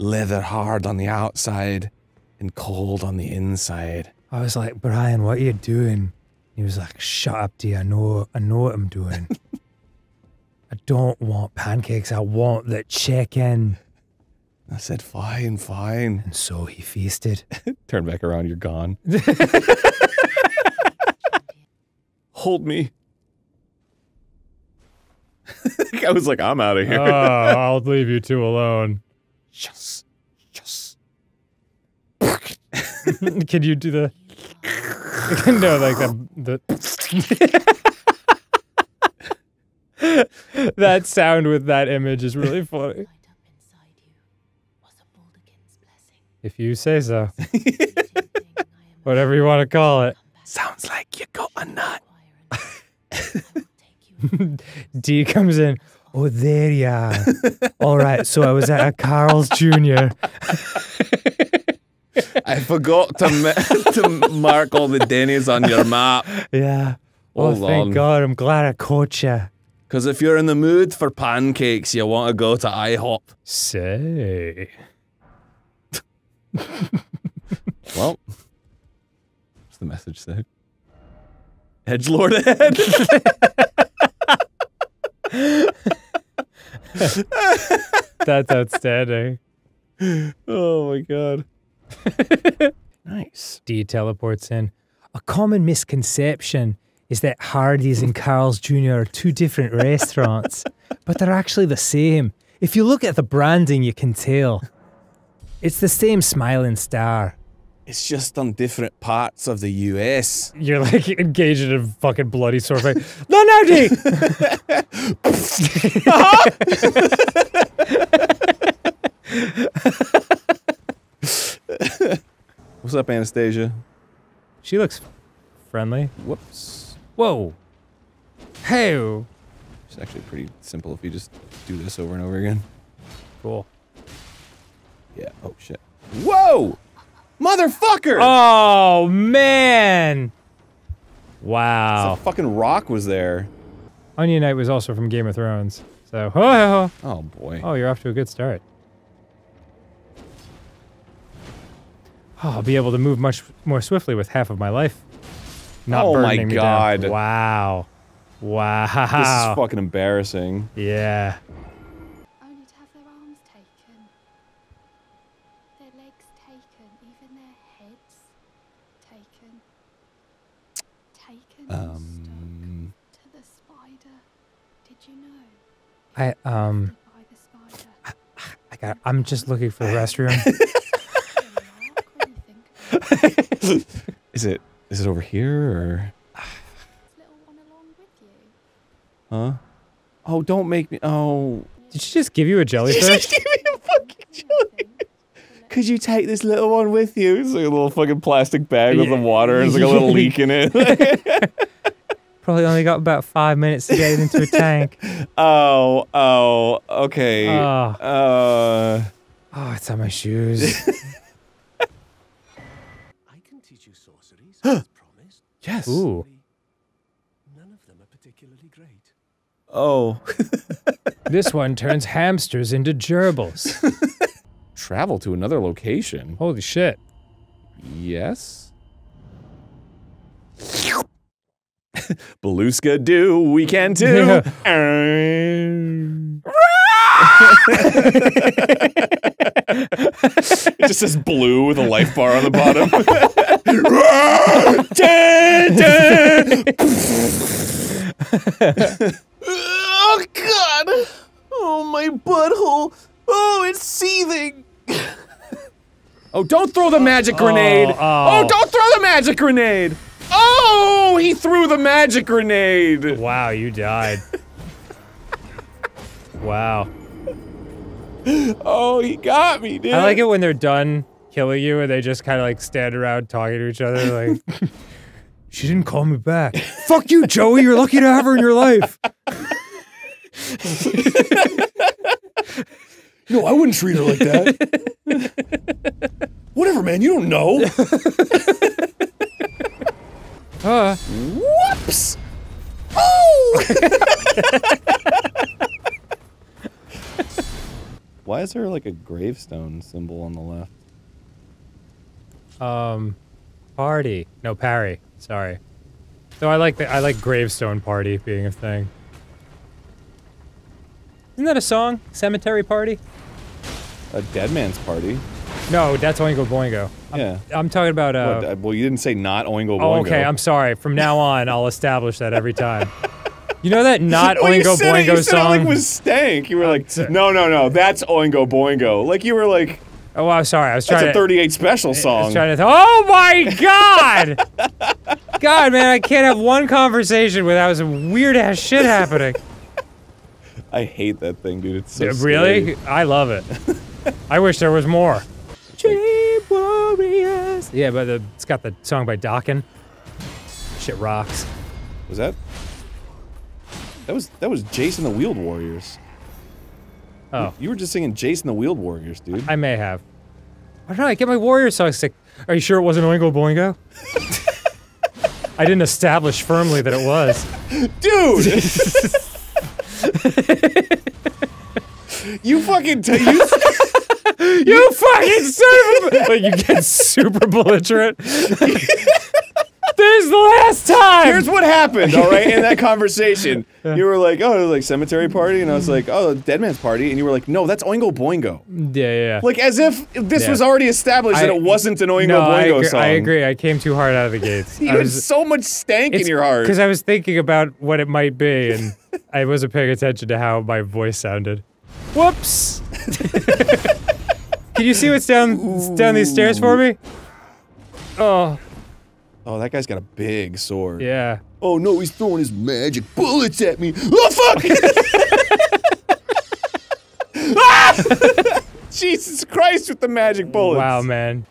leather hard on the outside and cold on the inside. I was like, Brian, what are you doing? He was like, Shut up, dear. I know, I know what I'm doing. I don't want pancakes. I want the chicken. I said, fine, fine. And so he feasted. Turn back around, you're gone. Hold me. I was like, I'm out of here. oh, I'll leave you two alone. Yes. Yes. Can you do the? no, like the the. that sound with that image is really funny. If you say so. Whatever you want to call it. Sounds like you got a nut. D comes in. Oh, there you are. All right, so I was at a Carl's Jr. I forgot to, to mark all the Denny's on your map. Yeah. Oh, Hold thank on. God. I'm glad I caught you. Because if you're in the mood for pancakes, you want to go to IHOP. Say. Well, what's the message say? Edge Lord ahead. That's outstanding. oh my god. Nice. D teleports in. A common misconception is that Hardee's and Carl's Jr. are two different restaurants, but they're actually the same. If you look at the branding, you can tell. It's the same smiling star. It's just on different parts of the US. You're like engaged in a fucking bloody fight. no, no, D! What's up, Anastasia? She looks friendly. Whoops. Whoa. Hey. It's actually pretty simple if you just do this over and over again. Cool. Yeah. Oh shit. Whoa! Motherfucker! Oh, man. Wow. Some fucking rock was there. Onion Knight was also from Game of Thrones. So, oh, Oh boy. oh, you're off to a good start. Oh, I'll be able to move much more swiftly with half of my life. Not Oh my burdening me down. God. Wow. Wow. This is fucking embarrassing. Yeah. Only to have their arms taken. Um, To the spider. Did you know? I um. I, I got. I'm just looking for the restroom. is it is it over here or? Huh? Oh, don't make me. Oh. Did she just give you a jellyfish? give me a fucking jellyfish. Could you take this little one with you? It's like a little fucking plastic bag with some water. and There's like a little leak in it. Probably only got about five minutes to get it into a tank. oh, oh, okay. Oh. Uh. Oh, it's on my shoes. I can teach you sorceries. Huh? Yes. Ooh. Oh. this one turns hamsters into gerbils. Travel to another location. Holy shit. Yes. Beluska do, we can too. it just says blue with a life bar on the bottom. Dun, dun. Oh God! Oh my butthole! Oh, it's seething! Oh, don't throw the magic oh, grenade! Oh, Oh, oh. don't throw the magic grenade! Oh, he threw the magic grenade! Wow, you died. wow. Oh, he got me, dude. I like it when they're done killing you and they just kind of like stand around talking to each other like she didn't call me back. Fuck you, Joey. You're lucky to have her in your life. No, I wouldn't treat her like that. Whatever, man. You don't know. Uh, Whoops! Oh! Why is there like a gravestone symbol on the left? um party. No, parry. Sorry. So I like the I like gravestone party being a thing. Isn't that a song? Cemetery party? A dead man's party. No, that's Oingo Boingo. I'm, Yeah. I'm talking about uh What, uh, well, you didn't say not Oingo Boingo. Oh, okay. I'm sorry. From now on, I'll establish that every time. You know that not Well, Oingo said it- Boingo you said it song? like was stank. You were like, no, no, no, that's Oingo Boingo. Like you were like, oh, I'm sorry. I was that's trying a to. 38 special I was song. trying to. Oh my god! God, man, I can't have one conversation without some weird ass shit happening. I hate that thing, dude. It's so Yeah, really? I love it. I wish there was more. Dream Warriors. Yeah, but the, it's got the song by Dokken. Shit rocks. Was that? That was that was Jayce and the Wheeled Warriors. Oh. You, you were just singing Jayce and the Wheeled Warriors, dude. I may have. Why don't I get my Warrior song sick? Are you sure it wasn't Oingo Boingo? I didn't establish firmly that it was. Dude! you fucking t- you You fucking son of a like you get super belligerent. This is the last time. Here's what happened, all right, in that conversation. You were like, oh, like cemetery party, and I was like, oh, dead man's party, and you were like, no, that's Oingo Boingo. Yeah, yeah. yeah. Like as if this Yeah. was already established that it wasn't an Oingo no, I Boingo agree, song. I agree. I came too hard out of the gates. You I had was so much stank in your heart. because I was thinking about what it might be, and I wasn't paying attention to how my voice sounded. Whoops! Can you see what's down down these stairs for me? Oh, Oh, that guy's got a big sword. yeah. Oh no, he's throwing his magic bullets at me. Oh fuck! Jesus Christ with the magic bullets. Wow, man.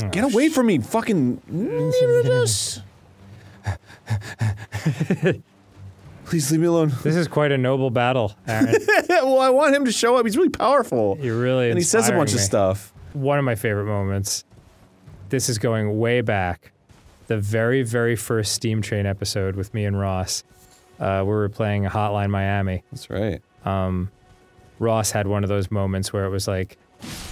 Oh, Get away from me, fucking. Please leave me alone. This is quite a noble battle, Arin. well, I want him to show up. He's really powerful. You're really and he says a bunch of stuff. One of my favorite moments. This is going way back. The very, very first Steam Train episode with me and Ross. Uh, we were playing Hotline Miami. That's right. Um, Ross had one of those moments where it was like,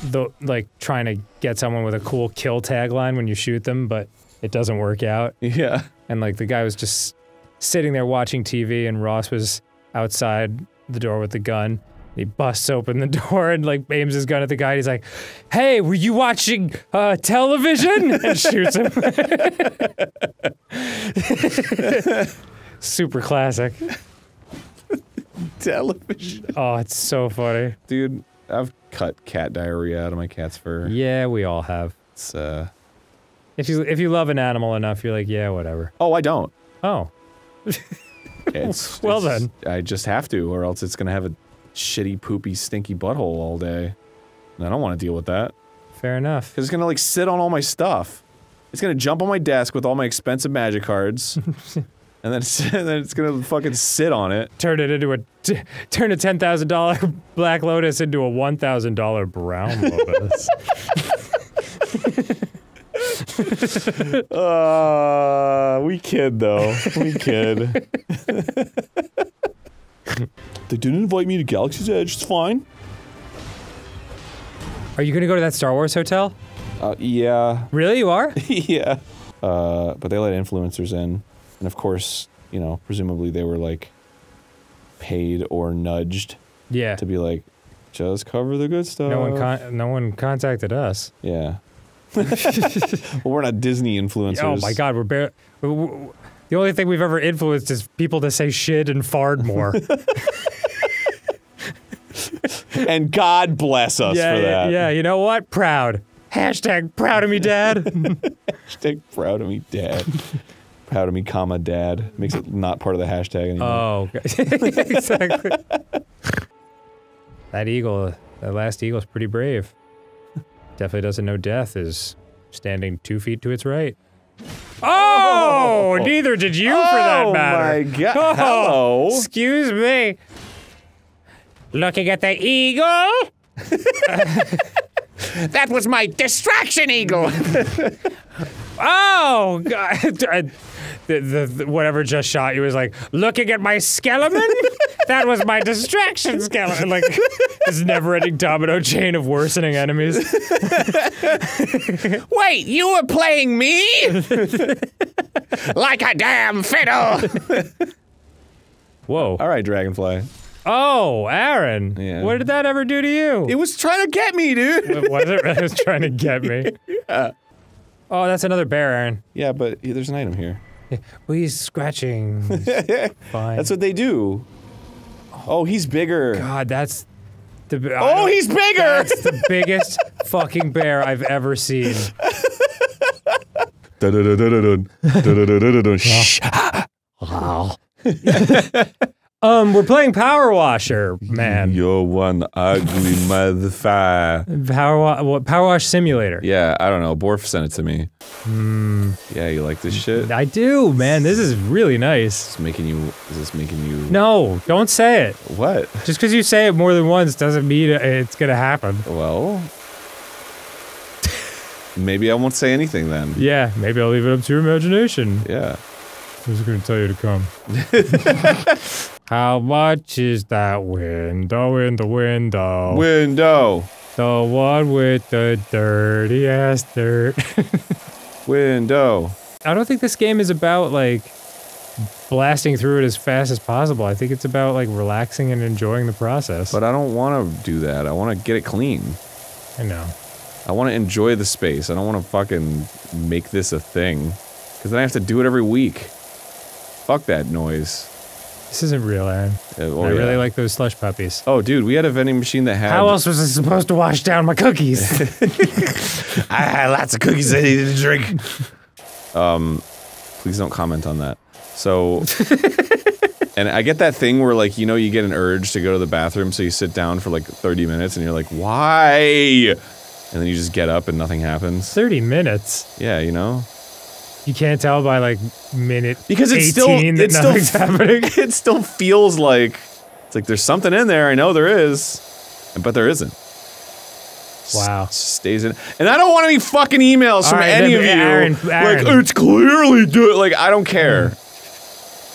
the like trying to get someone with a cool kill tagline when you shoot them, but it doesn't work out. Yeah. And like the guy was just sitting there watching TV, and Ross was outside the door with the gun, He busts open the door and like aims his gun at the guy. And he's like, "Hey, were you watching uh, television?" and shoots him. Super classic. Television. Oh, it's so funny. Dude, I've cut cat diarrhea out of my cat's fur. Yeah, we all have. It's uh If you if you love an animal enough, you're like, yeah, whatever. Oh, I don't. Oh. It's, Well it's- I just have to, or else it's gonna have a shitty, poopy, stinky butthole all day. And I don't want to deal with that. Fair enough. Because it's gonna like sit on all my stuff. It's gonna jump on my desk with all my expensive magic cards, and then it's, and then it's gonna fucking sit on it. Turn it into a t- turn a ten thousand dollar black lotus into a one thousand dollar brown lotus. Uh, we kid though. We kid. they didn't invite me to Galaxy's Edge. It's fine. Are you gonna go to that Star Wars hotel? Uh, yeah. Really, you are? yeah. Uh, but they let influencers in, and of course, you know, presumably they were like paid or nudged. Yeah. To be like, just cover the good stuff. No one con- no one contacted us. Yeah. well, we're not Disney influencers. Oh my god, we're bare. The only thing we've ever influenced is people to say shit and fart more. and God bless us yeah, for yeah, that. yeah. You know what? Proud. Hashtag proud of me, Dad. Hashtag proud of me, Dad. proud of me, comma, Dad. Makes it not part of the hashtag anymore. Oh, okay. exactly. That eagle, that last eagle is pretty brave. Definitely doesn't know death is standing two feet to its right. Oh, oh! neither did you for that matter. Oh my God. Oh, Hello. Excuse me. Looking at the eagle. That was my distraction eagle. Oh, God. The, the, the- whatever just shot you was like, looking at my skeleton? that was my distraction skeleton. Like, this never ending domino chain of worsening enemies. Wait, you were playing me? like a damn fiddle. Whoa. All right, Dragonfly. Oh, Arin. Yeah. What did that ever do to you? It was trying to get me, dude. was it? It was trying to get me. Yeah. Oh, that's another bear, Arin. Yeah, but there's an item here. Well, he's scratching. Fine. That's what they do. Oh, he's bigger. God, that's the. Oh, he's bigger. That's the biggest fucking bear I've ever seen. Dun-dun-dun-dun-dun. Um, we're playing Power Washer, man. You're one ugly motherfucker. Power Wa- what, Power Wash Simulator. Yeah, I don't know. Borf sent it to me. Hmm. Yeah, you like this shit? I do, man. This is really nice. It's making you. Is this making you? No, don't say it. What? Just because you say it more than once doesn't mean it's gonna happen. Well, maybe I won't say anything then. Yeah, maybe I'll leave it up to your imagination. Yeah. Who's gonna tell you to come? How much is that window in the window? Window. The one with the dirty ass dirt. Window. I don't think this game is about like blasting through it as fast as possible. I think it's about like relaxing and enjoying the process. But I don't want to do that. I want to get it clean. I know. I want to enjoy the space. I don't want to fucking make this a thing. Because then I have to do it every week. Fuck that noise. This isn't real, Arin. Uh, oh, I yeah. really like those slush puppies. Oh, dude, we had a vending machine that had. How else was I supposed to wash down my cookies? I had lots of cookies I needed to drink. Um, please don't comment on that. So, and I get that thing where, like, you know, you get an urge to go to the bathroom, so you sit down for like 30 minutes and you're like, why? And then you just get up and nothing happens. 30 minutes. Yeah, you know? You can't tell by like minute Because it's 18 still, it's still, happening. it still feels like, it's like there's something in there. I know there is, but there isn't. Wow. S- stays in. And I don't want any fucking emails All from right, any of you. Arin, Arin. Like, it's clearly do Like, I don't care.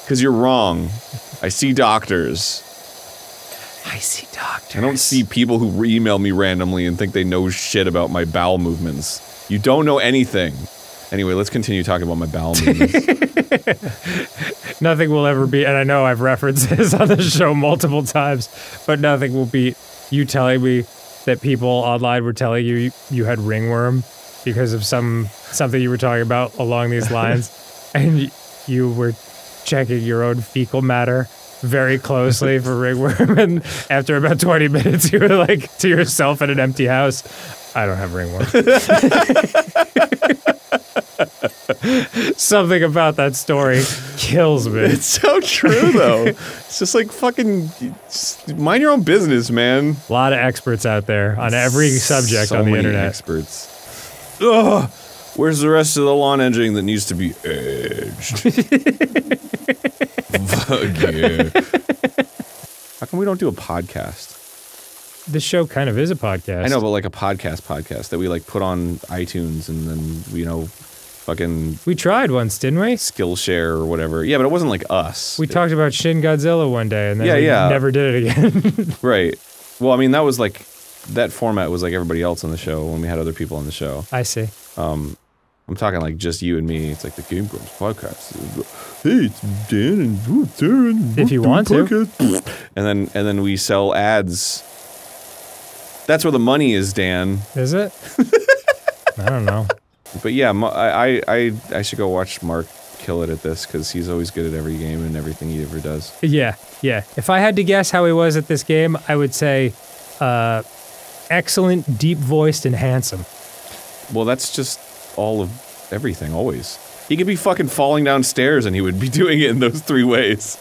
Because you're wrong. I see doctors. I see doctors. I don't see people who email me randomly and think they know shit about my bowel movements. You don't know anything. Anyway, let's continue talking about my bowel movements. Nothing will ever be, and I know I've referenced this on the show multiple times, but nothing will beat you telling me that people online were telling you you, you had ringworm because of some something you were talking about along these lines, and you were checking your own fecal matter very closely for ringworm, and after about 20 minutes, you were like to yourself in an empty house, I don't have ringworm. Something about that story kills me. It's so true, though. it's just like fucking just mind your own business, man. A lot of experts out there on every subject So on the internet. Experts. Ugh. Where's the rest of the lawn edging that needs to be edged? Fuck yeah. How come we don't do a podcast? This show kind of is a podcast. I know, but like a podcast podcast that we like put on iTunes and then you know, fucking. We tried once, didn't we? Skillshare or whatever. Yeah, but it wasn't like us. We talked about Shin Godzilla one day, and then Yeah, we yeah. never did it again. Right. Well, I mean, that was like that format was like everybody else on the show when we had other people on the show. I see. Um, I'm talking like just you and me. It's like the Game Grumps podcast. Hey, it's Dan and Darren. If you want to. and then and then we sell ads. That's where the money is, Dan. Is it? I don't know. But yeah, I I I, I should go watch Mark kill it at this because he's always good at every game and everything he ever does. Yeah, yeah. If I had to guess how he was at this game, I would say uh, excellent, deep voiced, and handsome. Well, that's just all of everything. Always. He could be fucking falling downstairs and he would be doing it in those three ways.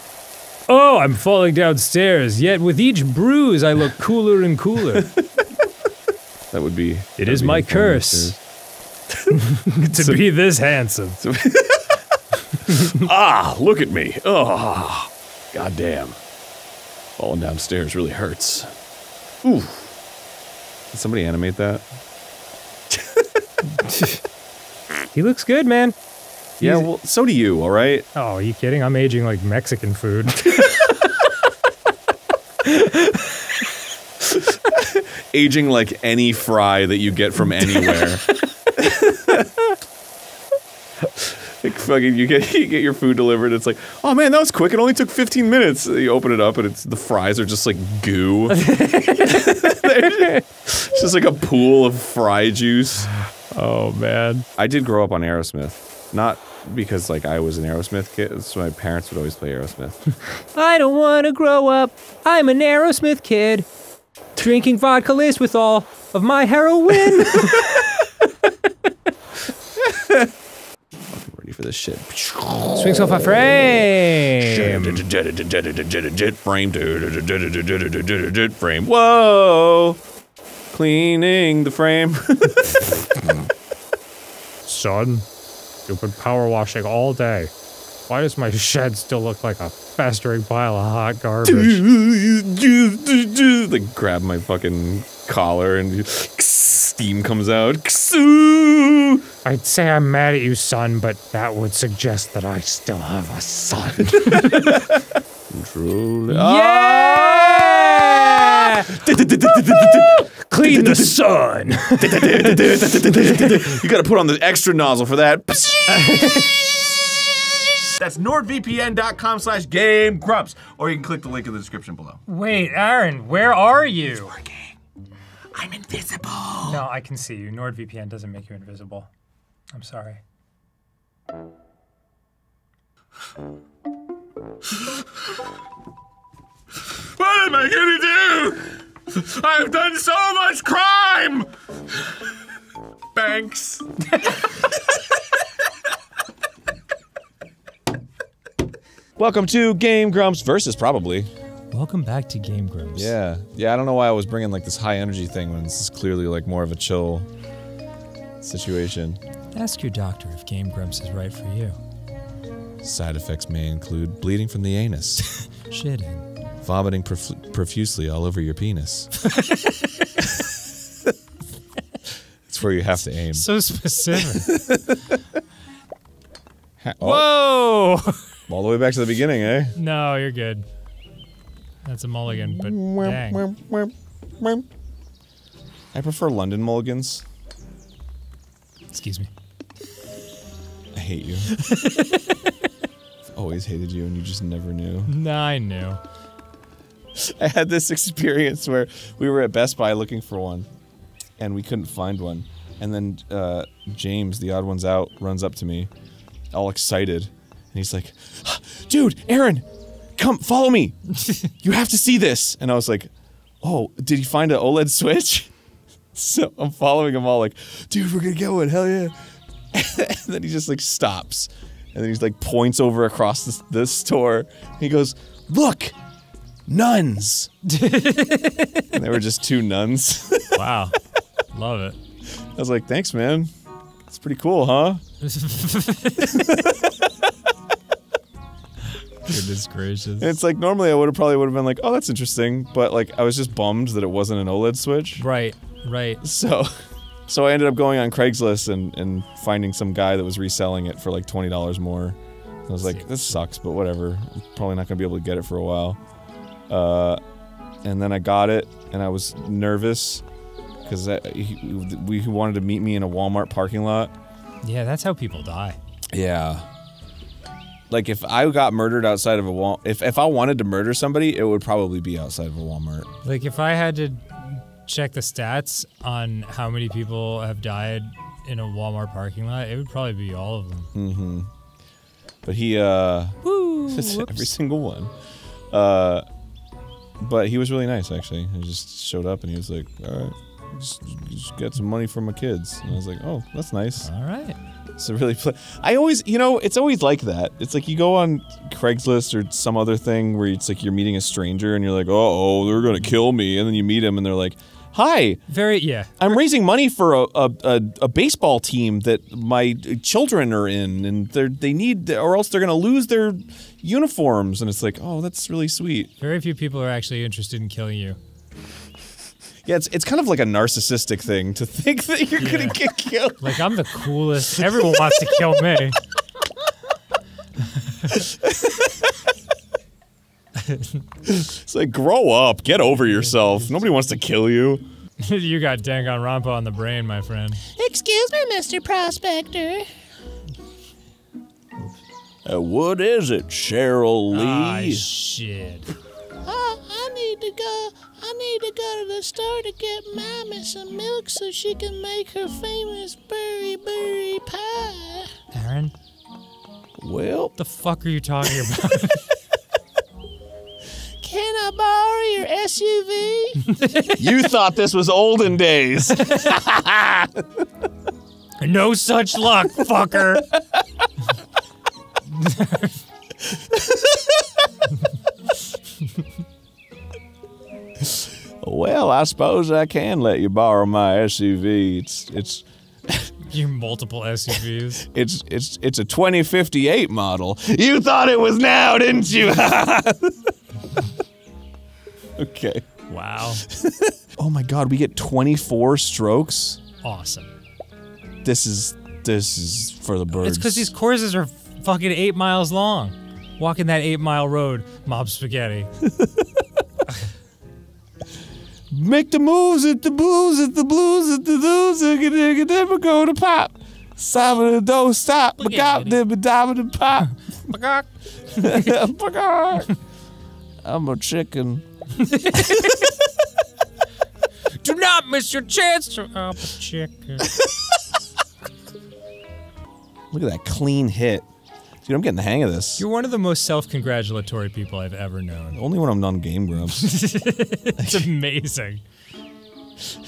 Oh, I'm falling downstairs, yet with each bruise I look cooler and cooler. That would be. It is be my curse to be this handsome. ah, look at me. Oh, goddamn. Falling downstairs really hurts. Ooh. Did somebody animate that? He looks good, man. Yeah, He's- well, so do you, all right? Oh, are you kidding? I'm aging like Mexican food. Aging like any fry that you get from anywhere. like fucking, you get you get your food delivered. It's like, oh man, that was quick. It only took 15 minutes. You open it up, and it's the fries are just like goo. it's just like a pool of fry juice. Oh man, I did grow up on Aerosmith, not because like I was an Aerosmith kid. So my parents would always play Aerosmith. I don't want to grow up. I'm an Aerosmith kid. Drinking vodka laced with all of my heroin. I'm Ready for this shit? Swings off a frame. Frame. Frame. Whoa! Cleaning the frame. Son, you've been power washing all day. Why does my shed still look like a festering pile of hot garbage? like grab my fucking collar and steam comes out. I'd say I'm mad at you, son, but that would suggest that I still have a son. Truly. Yeah! Clean the sun. you gotta put on the extra nozzle for that. That's nordvpn.com slash game grumps. Or you can click the link in the description below. Wait, Arin, where are you? I'm invisible. No, I can see you. NordVPN doesn't make you invisible. I'm sorry. What am I gonna do? I've done so much crime! Banks. Welcome to Game Grumps versus probably. Welcome back to Game Grumps. Yeah, yeah. I don't know why I was bringing like this high energy thing when this is clearly like more of a chill situation. Ask your doctor if Game Grumps is right for you. Side effects may include bleeding from the anus, Shitting. vomiting prof- profusely all over your penis. It's where you have to aim. So specific. Oh, Whoa! All the way back to the beginning, eh? no, you're good. That's a mulligan, but dang. I prefer London mulligans. Excuse me. I hate you. I've always hated you, and you just never knew. Nah, I knew. I had this experience where we were at Best Buy looking for one, and we couldn't find one. And then uh, James, the odd one's out, runs up to me, all excited, and he's like, "Dude, Arin, come follow me. you have to see this." And I was like, "Oh, did he find an OLED switch?" So I'm following him all like, "Dude, we're gonna get one, hell yeah!" and then he just like stops, and then he's like points over across the, the store. He goes, "Look." nuns. and they were just two nuns. wow. Love it. I was like, thanks, man. It's pretty cool, huh? Goodness gracious. And it's like normally I would have probably would have been like, oh, that's interesting, but like I was just bummed that it wasn't an OLED switch. Right, right. So, so I ended up going on Craigslist and and finding some guy that was reselling it for like twenty dollars more. I was like, this sucks, but whatever. I'm probably not gonna be able to get it for a while. Uh, and then I got it, and I was nervous because he, we wanted to meet me in a Walmart parking lot. Yeah, that's how people die. Yeah. Like if I got murdered outside of a wall, if if I wanted to murder somebody, it would probably be outside of a Walmart. Like if I had to check the stats on how many people have died in a Walmart parking lot, it would probably be all of them. Mm-hmm. But he, uh, Woo, every single one. Uh, but he was really nice actually. He just showed up and he was like, "All right, just, just get some money for my kids." And I was like, "Oh, that's nice." All right. So really, I always, you know, it's always like that. It's like you go on Craigslist or some other thing where it's like you're meeting a stranger and you're like, "Oh, they're gonna kill me," and then you meet him and they're like, "Hi, very yeah." I'm raising money for a, a, a, a baseball team that my children are in, and they're they need, or else they're gonna lose their uniforms." And it's like, "Oh, that's really sweet." Very few people are actually interested in killing you. Yeah, it's it's kind of like a narcissistic thing to think that you're gonna get killed. Like I'm the coolest. Everyone wants to kill me. It's like, grow up, get over yourself. Nobody wants to kill you. you got Danganronpa on the brain, my friend. Excuse me, Mr. Prospector. Uh, what is it, Cheryl Ah, Lee? shit. Oh, I need to go. I need to go to the store to get Mommy some milk so she can make her famous berry berry pie. Arin, well, what the fuck are you talking about? Can I borrow your SUV? you thought this was olden days. no such luck, fucker. Well, I suppose I can let you borrow my SUV. It's it's you multiple SUVs. it's it's it's a 2058 model. You thought it was now, didn't you? okay. Wow. oh my god, we get 24 strokes. Awesome. This is this is for the birds. It's because these courses are fucking eight miles long. Walking that eight mile road, mob spaghetti. Make the moves at the blues at the blues at the blues the digga digga go to pop. Saba don't stop. Bagop dibba dabba da pop. I'm a chicken. Do not miss your chance to up a chicken. Look at that clean hit. Dude, I'm getting the hang of this. You're one of the most self-congratulatory people I've ever known. Only when I'm on Game Grumps. it's amazing.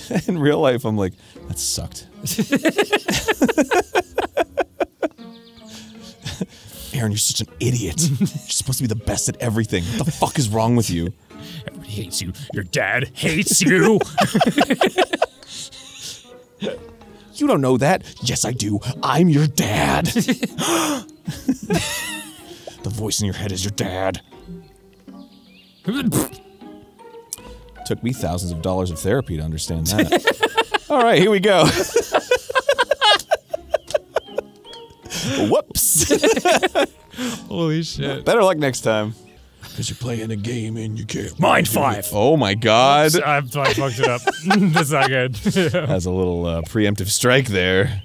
In real life, I'm like, that sucked. Arin, you're such an idiot. You're supposed to be the best at everything. What the fuck is wrong with you? Everybody hates you. Your dad hates you. You don't know that. Yes, I do. I'm your dad. The voice in your head is your dad. Took me thousands of dollars of therapy to understand that. All right, here we go. Whoops. Holy shit. Better luck next time. Because you're playing a game and you can't. Mind five. Oh my god. I, I fucked it up. That's not good. Has a little uh, preemptive strike there.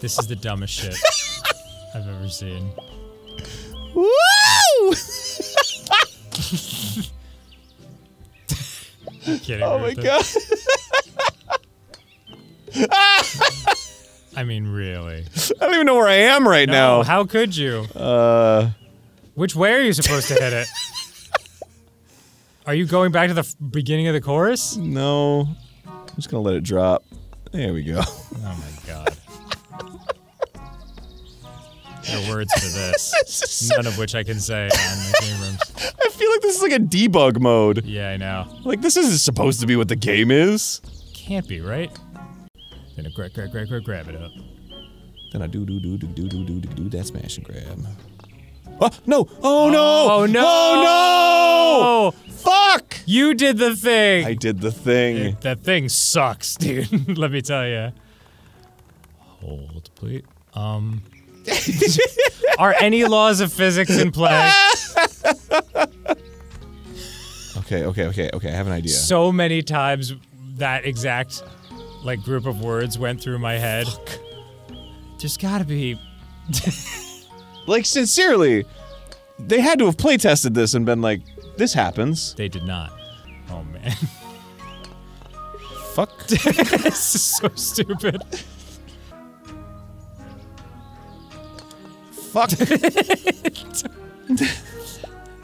This is the dumbest shit I've ever seen. Woo! Kidding Oh my god. I mean, really. I don't even know where I am right No, now. How could you? Uh, Which way are you supposed to hit it? Are you going back to the beginning of the chorus? no. I'm just gonna let it drop. There we go. Oh my god. No words for this. None of which I can say on the Game Grumps. I feel like this is like a debug mode. Yeah, I know. Like this isn't supposed to be what the game is. Can't be, right? Then I grab, grab, grab, grab, grab it up. Then I do do do do do do do do do that smash and grab. Oh no! Oh no! Oh no! Oh no! Fuck! You did the thing. I did the thing. That thing sucks, dude. Let me tell you. Hold, please. Um. are any laws of physics in play? Okay, okay, okay, okay. I have an idea. So many times that exact like group of words went through my head. There's gotta be. like sincerely, they had to have play tested this and been like, "This happens." They did not. Oh man. Fuck. this is so stupid. Fuck.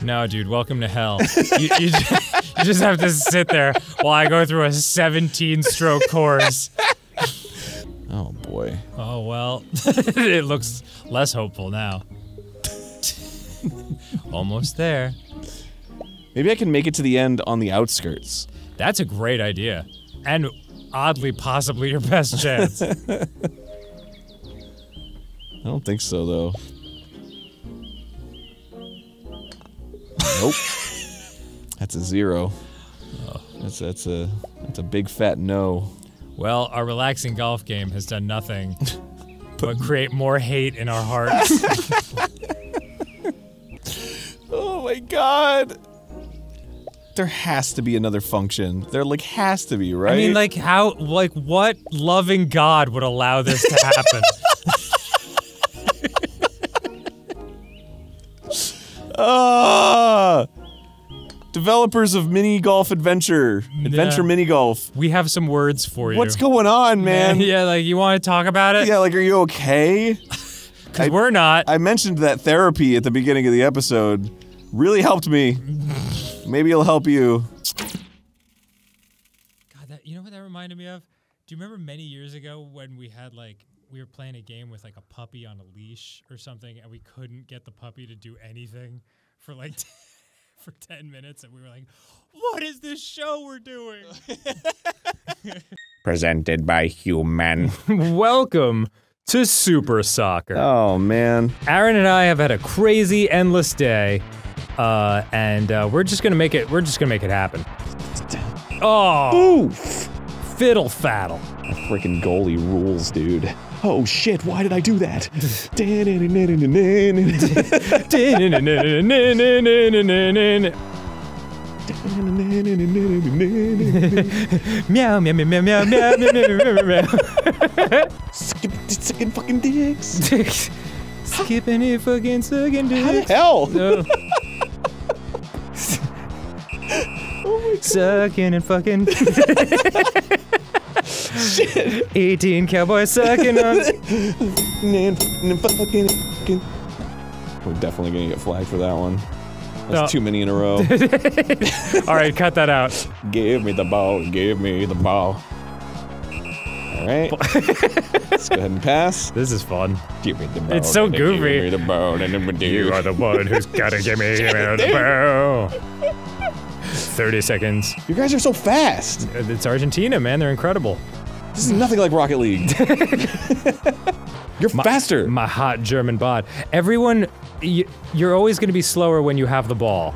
No, dude, welcome to hell. You, you, ju- you just have to sit there while I go through a 17 stroke course. Oh boy. Oh, well, it looks less hopeful now. Almost there. Maybe I can make it to the end on the outskirts. That's a great idea. And oddly, possibly your best chance. I don't think so though. Nope. That's a zero. That's that's a that's a big fat no. Well, our relaxing golf game has done nothing but create more hate in our hearts. Oh my god. There has to be another function. There like has to be, right? I mean, like, how, like, what loving God would allow this to happen? Ah! Developers of Mini Golf Adventure. Adventure. Mini Golf. we have some words for you. What's going on, man? Yeah, like, you want to talk about it? Yeah, like, are you okay? Because we're not. I mentioned that therapy at the beginning of the episode really helped me. Maybe it'll help you. God, that, you know what that reminded me of? Do you remember many years ago when we had, like, we were playing a game with, like, a puppy on a leash or something, and we couldn't get the puppy to do anything for, like, for 10 minutes, and we were like, what is this show we're doing? Presented by Human. Welcome to Super Soccer. Oh, man. Arin and I have had a crazy, endless day, uh, and uh, we're just gonna make it. We're just gonna make it happen. Oh, Oof. fiddle faddle. Freaking goalie rules, dude. Oh shit, why did I do that? meow meow meow meow meow meow meow meow meow meow. Sucking fucking dicks. Dicks. Skipping it, fucking sucking dicks. How the hell? No. Oh sucking and fucking. Shit. 18 cowboys sucking on. Man, fucking, fucking, fucking. We're definitely gonna get flagged for that one. That's No. too many in a row. All right, cut that out. give me the ball, give me the ball. Alright. Let's go ahead and pass. This is fun. Give me the ball. It's so goofy. Give goofy. me the ball, and then. You are the one who's gotta give me the ball. 30 seconds. You guys are so fast. It's Argentina, man. They're incredible. This is nothing like Rocket League. You're faster. My hot German bod. Everyone, you're always going to be slower when you have the ball.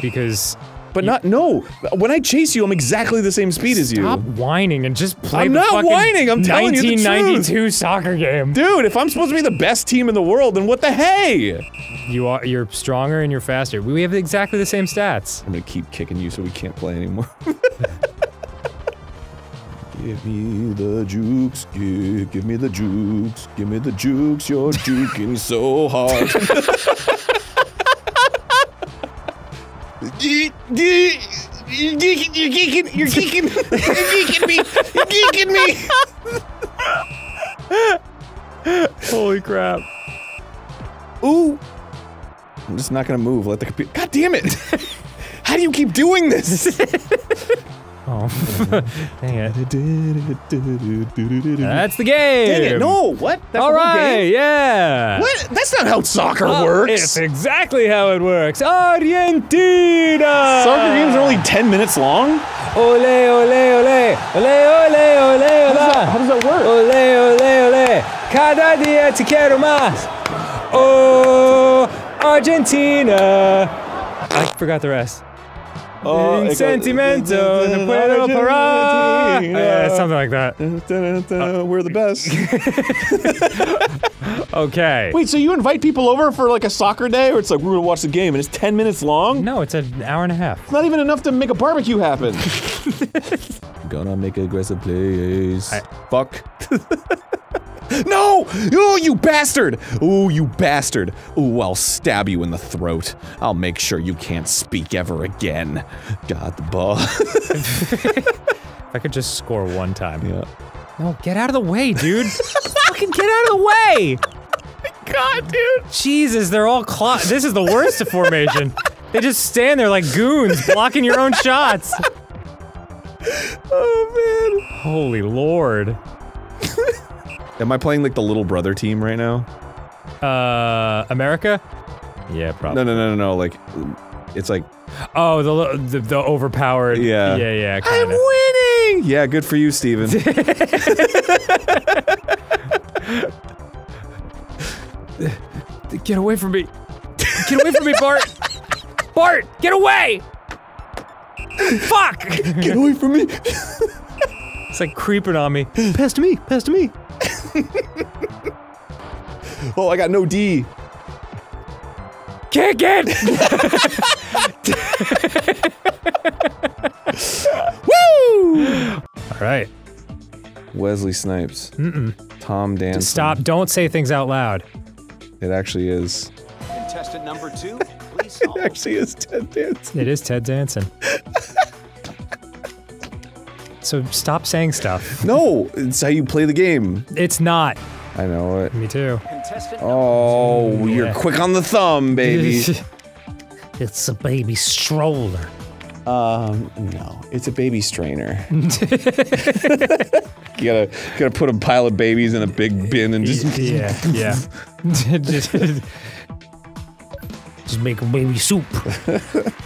Because. But not no. When I chase you, I'm exactly the same speed as you. Stop whining and just play I'm not whining. I'm telling you the truth. 1992 soccer game. Dude, if I'm supposed to be the best team in the world, then what the hey? You are you're stronger and you're faster. We have exactly the same stats. I'm gonna keep kicking you so we can't play anymore. Give me the jukes, give, give me the jukes, give me the jukes, you're juking so hard. You're geeking, you're geeking, you're geeking, you're geeking me, you're geeking me. Holy crap. Ooh. I'm just not gonna move. Let the computer. God damn it! How do you keep doing this? Oh, dang it. That's the game. Dang it! No, what? That's All right, game? yeah. What? That's not how soccer Oh, works. It's exactly how it works. Argentina. Soccer games are only 10 minutes long? Ole, ole, ole, ole, ole, ole, ole. How does that work? Ole, ole, ole. Cada día te quiero más. Oh, Argentina. I forgot the rest. Oh, In it goes- sentimento, no puedo parar. Yeah, something like that. We're the best. Okay. Wait, so you invite people over for like a soccer day, or it's like we're gonna watch the game and it's 10 minutes long? No, it's an hour and a half. It's not even enough to make a barbecue happen. Gonna make aggressive plays. Fuck. no! Oh, you bastard! Oh, you bastard! Oh, I'll stab you in the throat. I'll make sure you can't speak ever again. Got the ball. If I could just score one time. yeah. No, get out of the way, dude. Fucking get out of the way. God, dude. Jesus, they're all clo- This is the worst of formation. They just stand there like goons blocking your own shots. Oh man. Holy lord. man. Am I playing like the little brother team right now? Uh, America? Yeah, probably. No, no, no, no, no. Like, it's like, Oh, the the, the overpowered. Yeah. Yeah, yeah, I'm kind of. winning! Yeah, good for you, Steven. Get away from me. Get away from me, Bart. Bart, get away. Fuck. Get away from me. It's like creeping on me. Pass to me. Pass to me. oh, I got no D. Kick it. Woo! All right. Wesley Snipes. Mm-mm. Tom Danson. Stop. Don't say things out loud. It actually is. Contestant number two, please It actually is Ted Danson. It is Ted Danson. So stop saying stuff. No, it's how you play the game. It's not. I know it. Me too. Oh, you're quick on the thumb, baby. It's a baby stroller. um, no, it's a baby strainer. you gotta gotta put a pile of babies in a big bin and just yeah, yeah. Just- Just make a baby soup.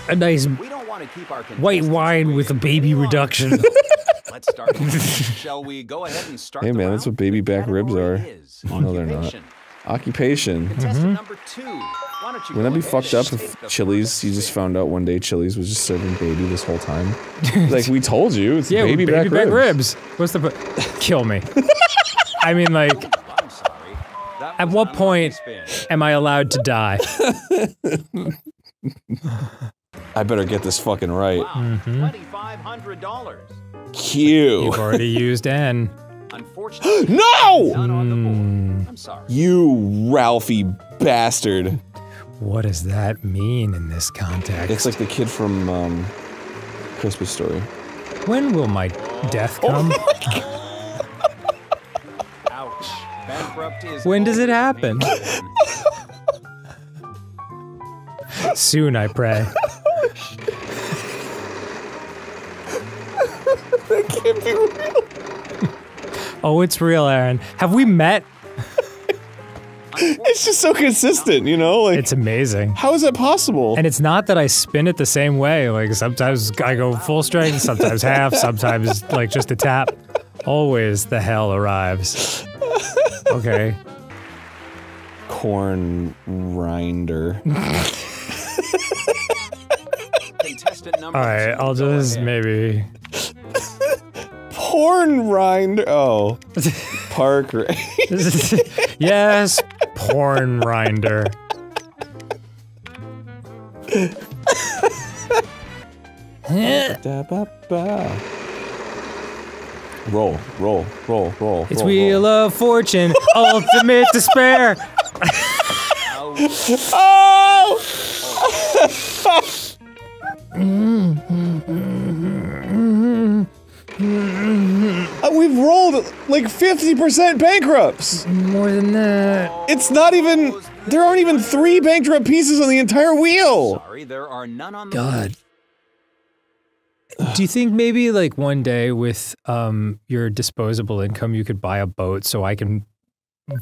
a nice We don't want to keep our white wine with a baby reduction. Let's start. Shall we go ahead and start? Hey the man, round? that's what baby back ribs are. No, they're not. Occupation. Occupation. Contestant mm-hmm. number two, why don't you Wouldn't that be fucked up if Chili's, you just found out one day Chili's was just serving baby this whole time? like, we told you, it's yeah, baby, baby back, ribs. What's the po- kill me? I mean, like, at what point am I allowed to die? I better get this fucking right. Mm-hmm. Twenty-five hundred dollars. Q. You've already used N. Unfortunately, no! not on the board. Hmm. I'm sorry. You Ralphie bastard. What does that mean in this context? It's like the kid from um, Christmas Story. When will my death come? Ouch. Bankrupt is when does it happen? Soon, I pray. That can't be real. Oh, it's real, Arin. Have we met? It's just so consistent, you know? Like, It's amazing. how is that possible? And it's not that I spin it the same way. Like sometimes I go full strength, sometimes half, sometimes like just a tap. Always the hell arrives. Okay. Corn rinder. All right, I'll just maybe. Porn rinder. Oh. Park. Yes, porn rinder. Da ba ba. Roll, roll, roll, roll. It's roll, Wheel of Fortune, ultimate despair. Oh! Like 50% bankrupts. More than that. It's not even. There aren't even three bankrupt pieces on the entire wheel. Sorry, there are none on the God. Do you think maybe like one day with um your disposable income you could buy a boat so I can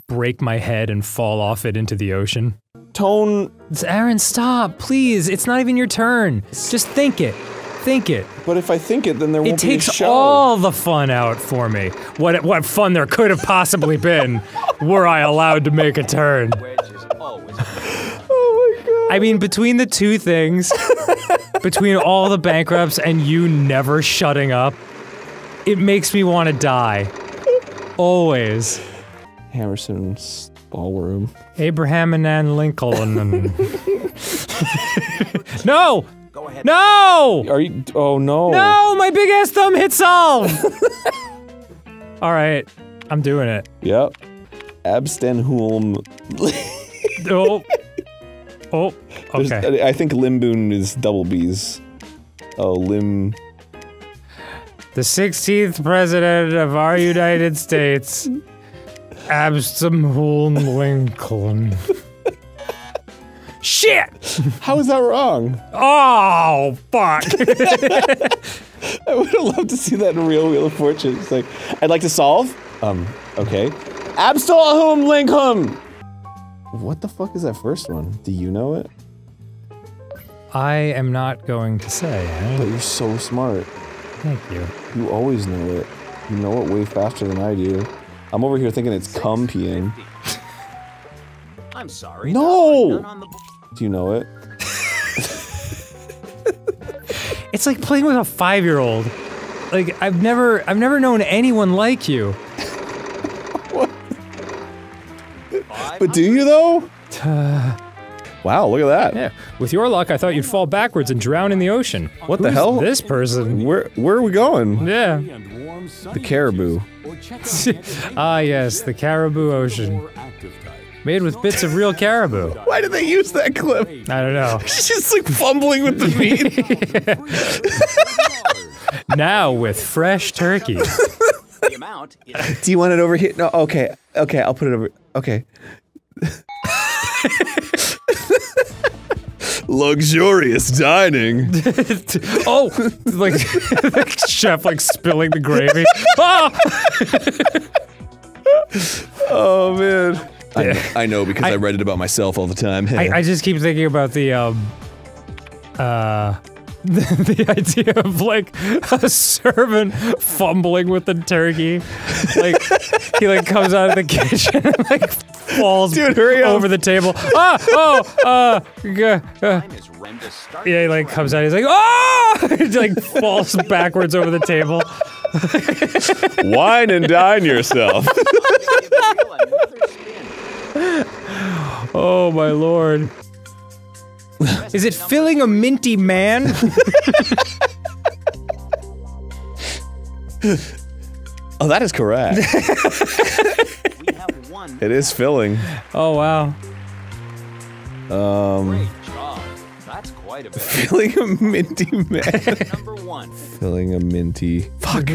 break my head and fall off it into the ocean? Tone. Arin, stop, please. It's not even your turn. Just think it. Think it. But if I think it, then there won't It be a show. It takes all the fun out for me. What what fun there could have possibly been were I allowed to make a turn. Oh I mean, between the two things, between all the bankrupts and you never shutting up, it makes me want to die. Always. Hammerson's ballroom. Abraham and Ann Lincoln. no! No! Are you? Oh no! No! My big ass thumb hit solve! All right, I'm doing it. Yep. Abstenhulm. Oh. Oh. There's- Okay. I think Limboon is double B's. Oh, Lim. The 16th president of our United States, Abraham Lincoln. Shit! How is that wrong? Oh, fuck. I would have loved to see that in Real Wheel of Fortune. It's like, I'd like to solve. Um, okay. Abstalhum Lincoln! What the fuck is that first one? Do you know it? I am not going to say. But you're so smart. Thank you. You always know it. You know it way faster than I do. I'm over here thinking it's cum peeing. I'm sorry. No! Do you know it? It's like playing with a five-year-old. Like I've never, I've never known anyone like you. But do you though? Wow, look at that. Yeah. With your luck, I thought you'd fall backwards and drown in the ocean. What the hell? This person. Where where are we going? Yeah. The caribou. ah, yes, the Caribou Ocean. Made with bits of real caribou. Why did they use that clip? I don't know. She's just like fumbling with the meat. now with fresh turkey. The amount Do you want it over here? No, okay. Okay, I'll put it over. Okay. Luxurious dining. oh, like chef like spilling the gravy. Ah! Oh man. I, Yeah. know, I know because I, I- read it about myself all the time. I, I just keep thinking about the um uh the, the idea of like a servant fumbling with the turkey. Like he like comes out of the kitchen and like falls Dude, hurry up. over the table. Ah oh uh, uh is Renda start. yeah, he like comes out. He's like, oh! he like falls backwards over the table. Wine and dine yourself. Oh my lord! Is it filling a minty man? oh, that is correct. it is filling. oh wow! Um. That's quite a bit. filling a minty man. Number one. filling a minty. Fuck.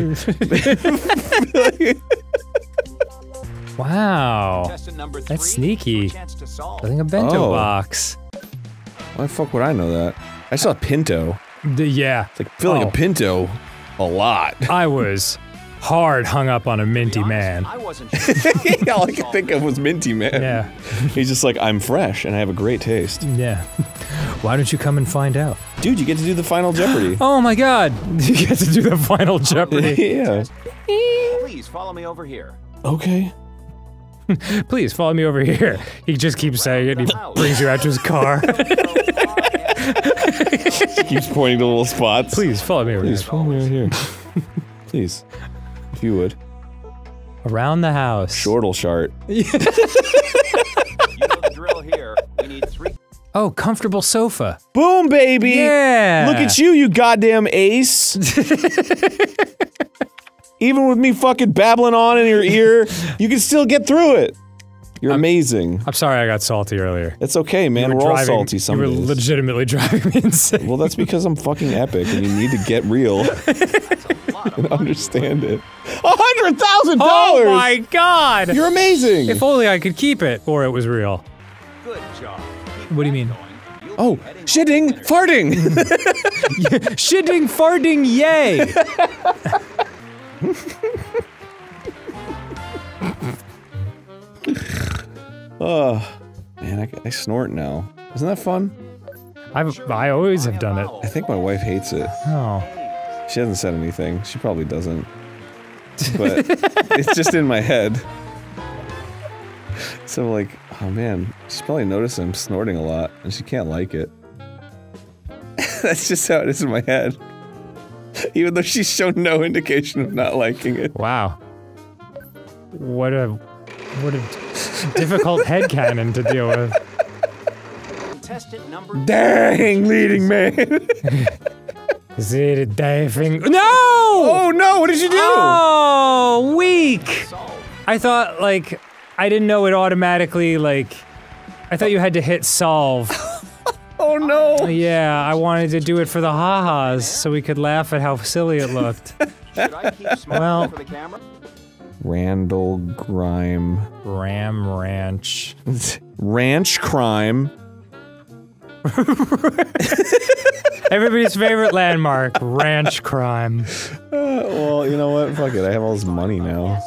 Wow, Contestant number three. that's sneaky. Chance to. Filling a bento Oh. box. Why the fuck would I know that? I saw Pinto. D- yeah, It's like filling Oh. a Pinto a lot. I was hard hung up on a minty man. I wasn't sure. All I could think of was Minty Man. Yeah, He's just like, I'm fresh and I have a great taste. yeah. Why don't you come and find out? Dude, you get to do the final Jeopardy. Oh my god! You get to do the final Jeopardy. yeah. Please follow me over here. Okay. Please follow me over here. He just keeps saying it. He brings you out to his car. He Keeps pointing to little spots. Please follow me over Please here. follow me right here. Please. If you would. Around the house. Shortle shart. You know the drill here. We need three. Oh, comfortable sofa. Boom, baby! Yeah. Look at you, you goddamn ace! Even with me fucking babbling on in your ear, you can still get through it. You're amazing. I'm sorry I got salty earlier. It's okay, man. We're were all salty some You were days. legitimately driving me insane. Well, that's because I'm fucking epic and you need to get real and understand it. A hundred thousand Oh dollars! my god! You're amazing! If only I could keep it, or it was real. Good job. What do you mean? Oh, shitting, farting! Shitting, farting, yay! Oh, man, I, I snort now. Isn't that fun? I've I always have done it. I think my wife hates it. Oh. She hasn't said anything. She probably doesn't. But it's just in my head. So I'm like, oh man, she's probably noticed I'm snorting a lot and she can't like it. That's just how it is in my head. Even though she's shown no indication of not liking it. Wow. What a what a difficult headcanon to deal with. Contestant number Dang, leading man. Is it a diving? No! Oh no, what did you do? Oh, weak. I thought like I didn't know it automatically like I thought you had to hit solve. Oh no. Yeah, I wanted to do it for the ha-has so we could laugh at how silly it looked. Should I keep smiling Well- for the camera? Randall Grime. Ram Ranch. Ranch crime. Everybody's favorite landmark, ranch crime. Uh, well, you know what? Fuck it. I have all this money now.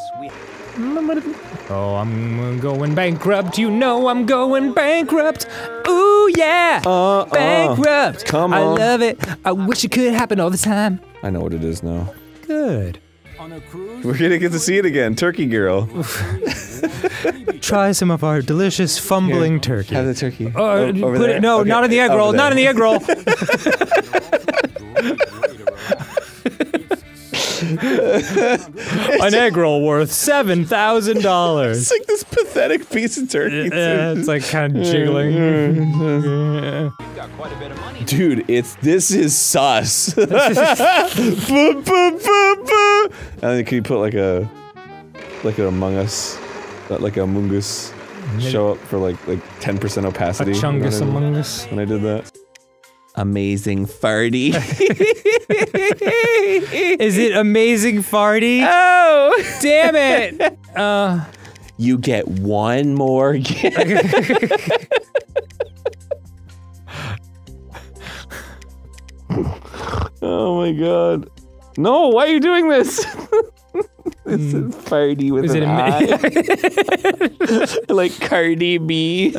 Oh, I'm going bankrupt. You know I'm going bankrupt. Ooh yeah, Uh, bankrupt. Come on. I love it. I wish it could happen all the time. I know what it is now. Good. We're gonna get to see it again. Turkey girl. Try some of our delicious fumbling turkey. Have the turkey. Oh, over put there? it, no, Okay, not in the egg roll. Not in the egg roll. An egg roll worth seven thousand dollars. It's like this pathetic piece of turkey. Yeah, it's like kind of jiggling. You've got quite a bit of money. Dude, it's this is sus. And then can you put like a like an Among Us, uh, like a Among Us show up for like like ten percent opacity? A chungus when among us. When I did that. Amazing farty. Is it amazing farty? Oh, damn it! Uh, you get one more oh my god. No, why are you doing this? this is farty with Is an it I. like Cardi B.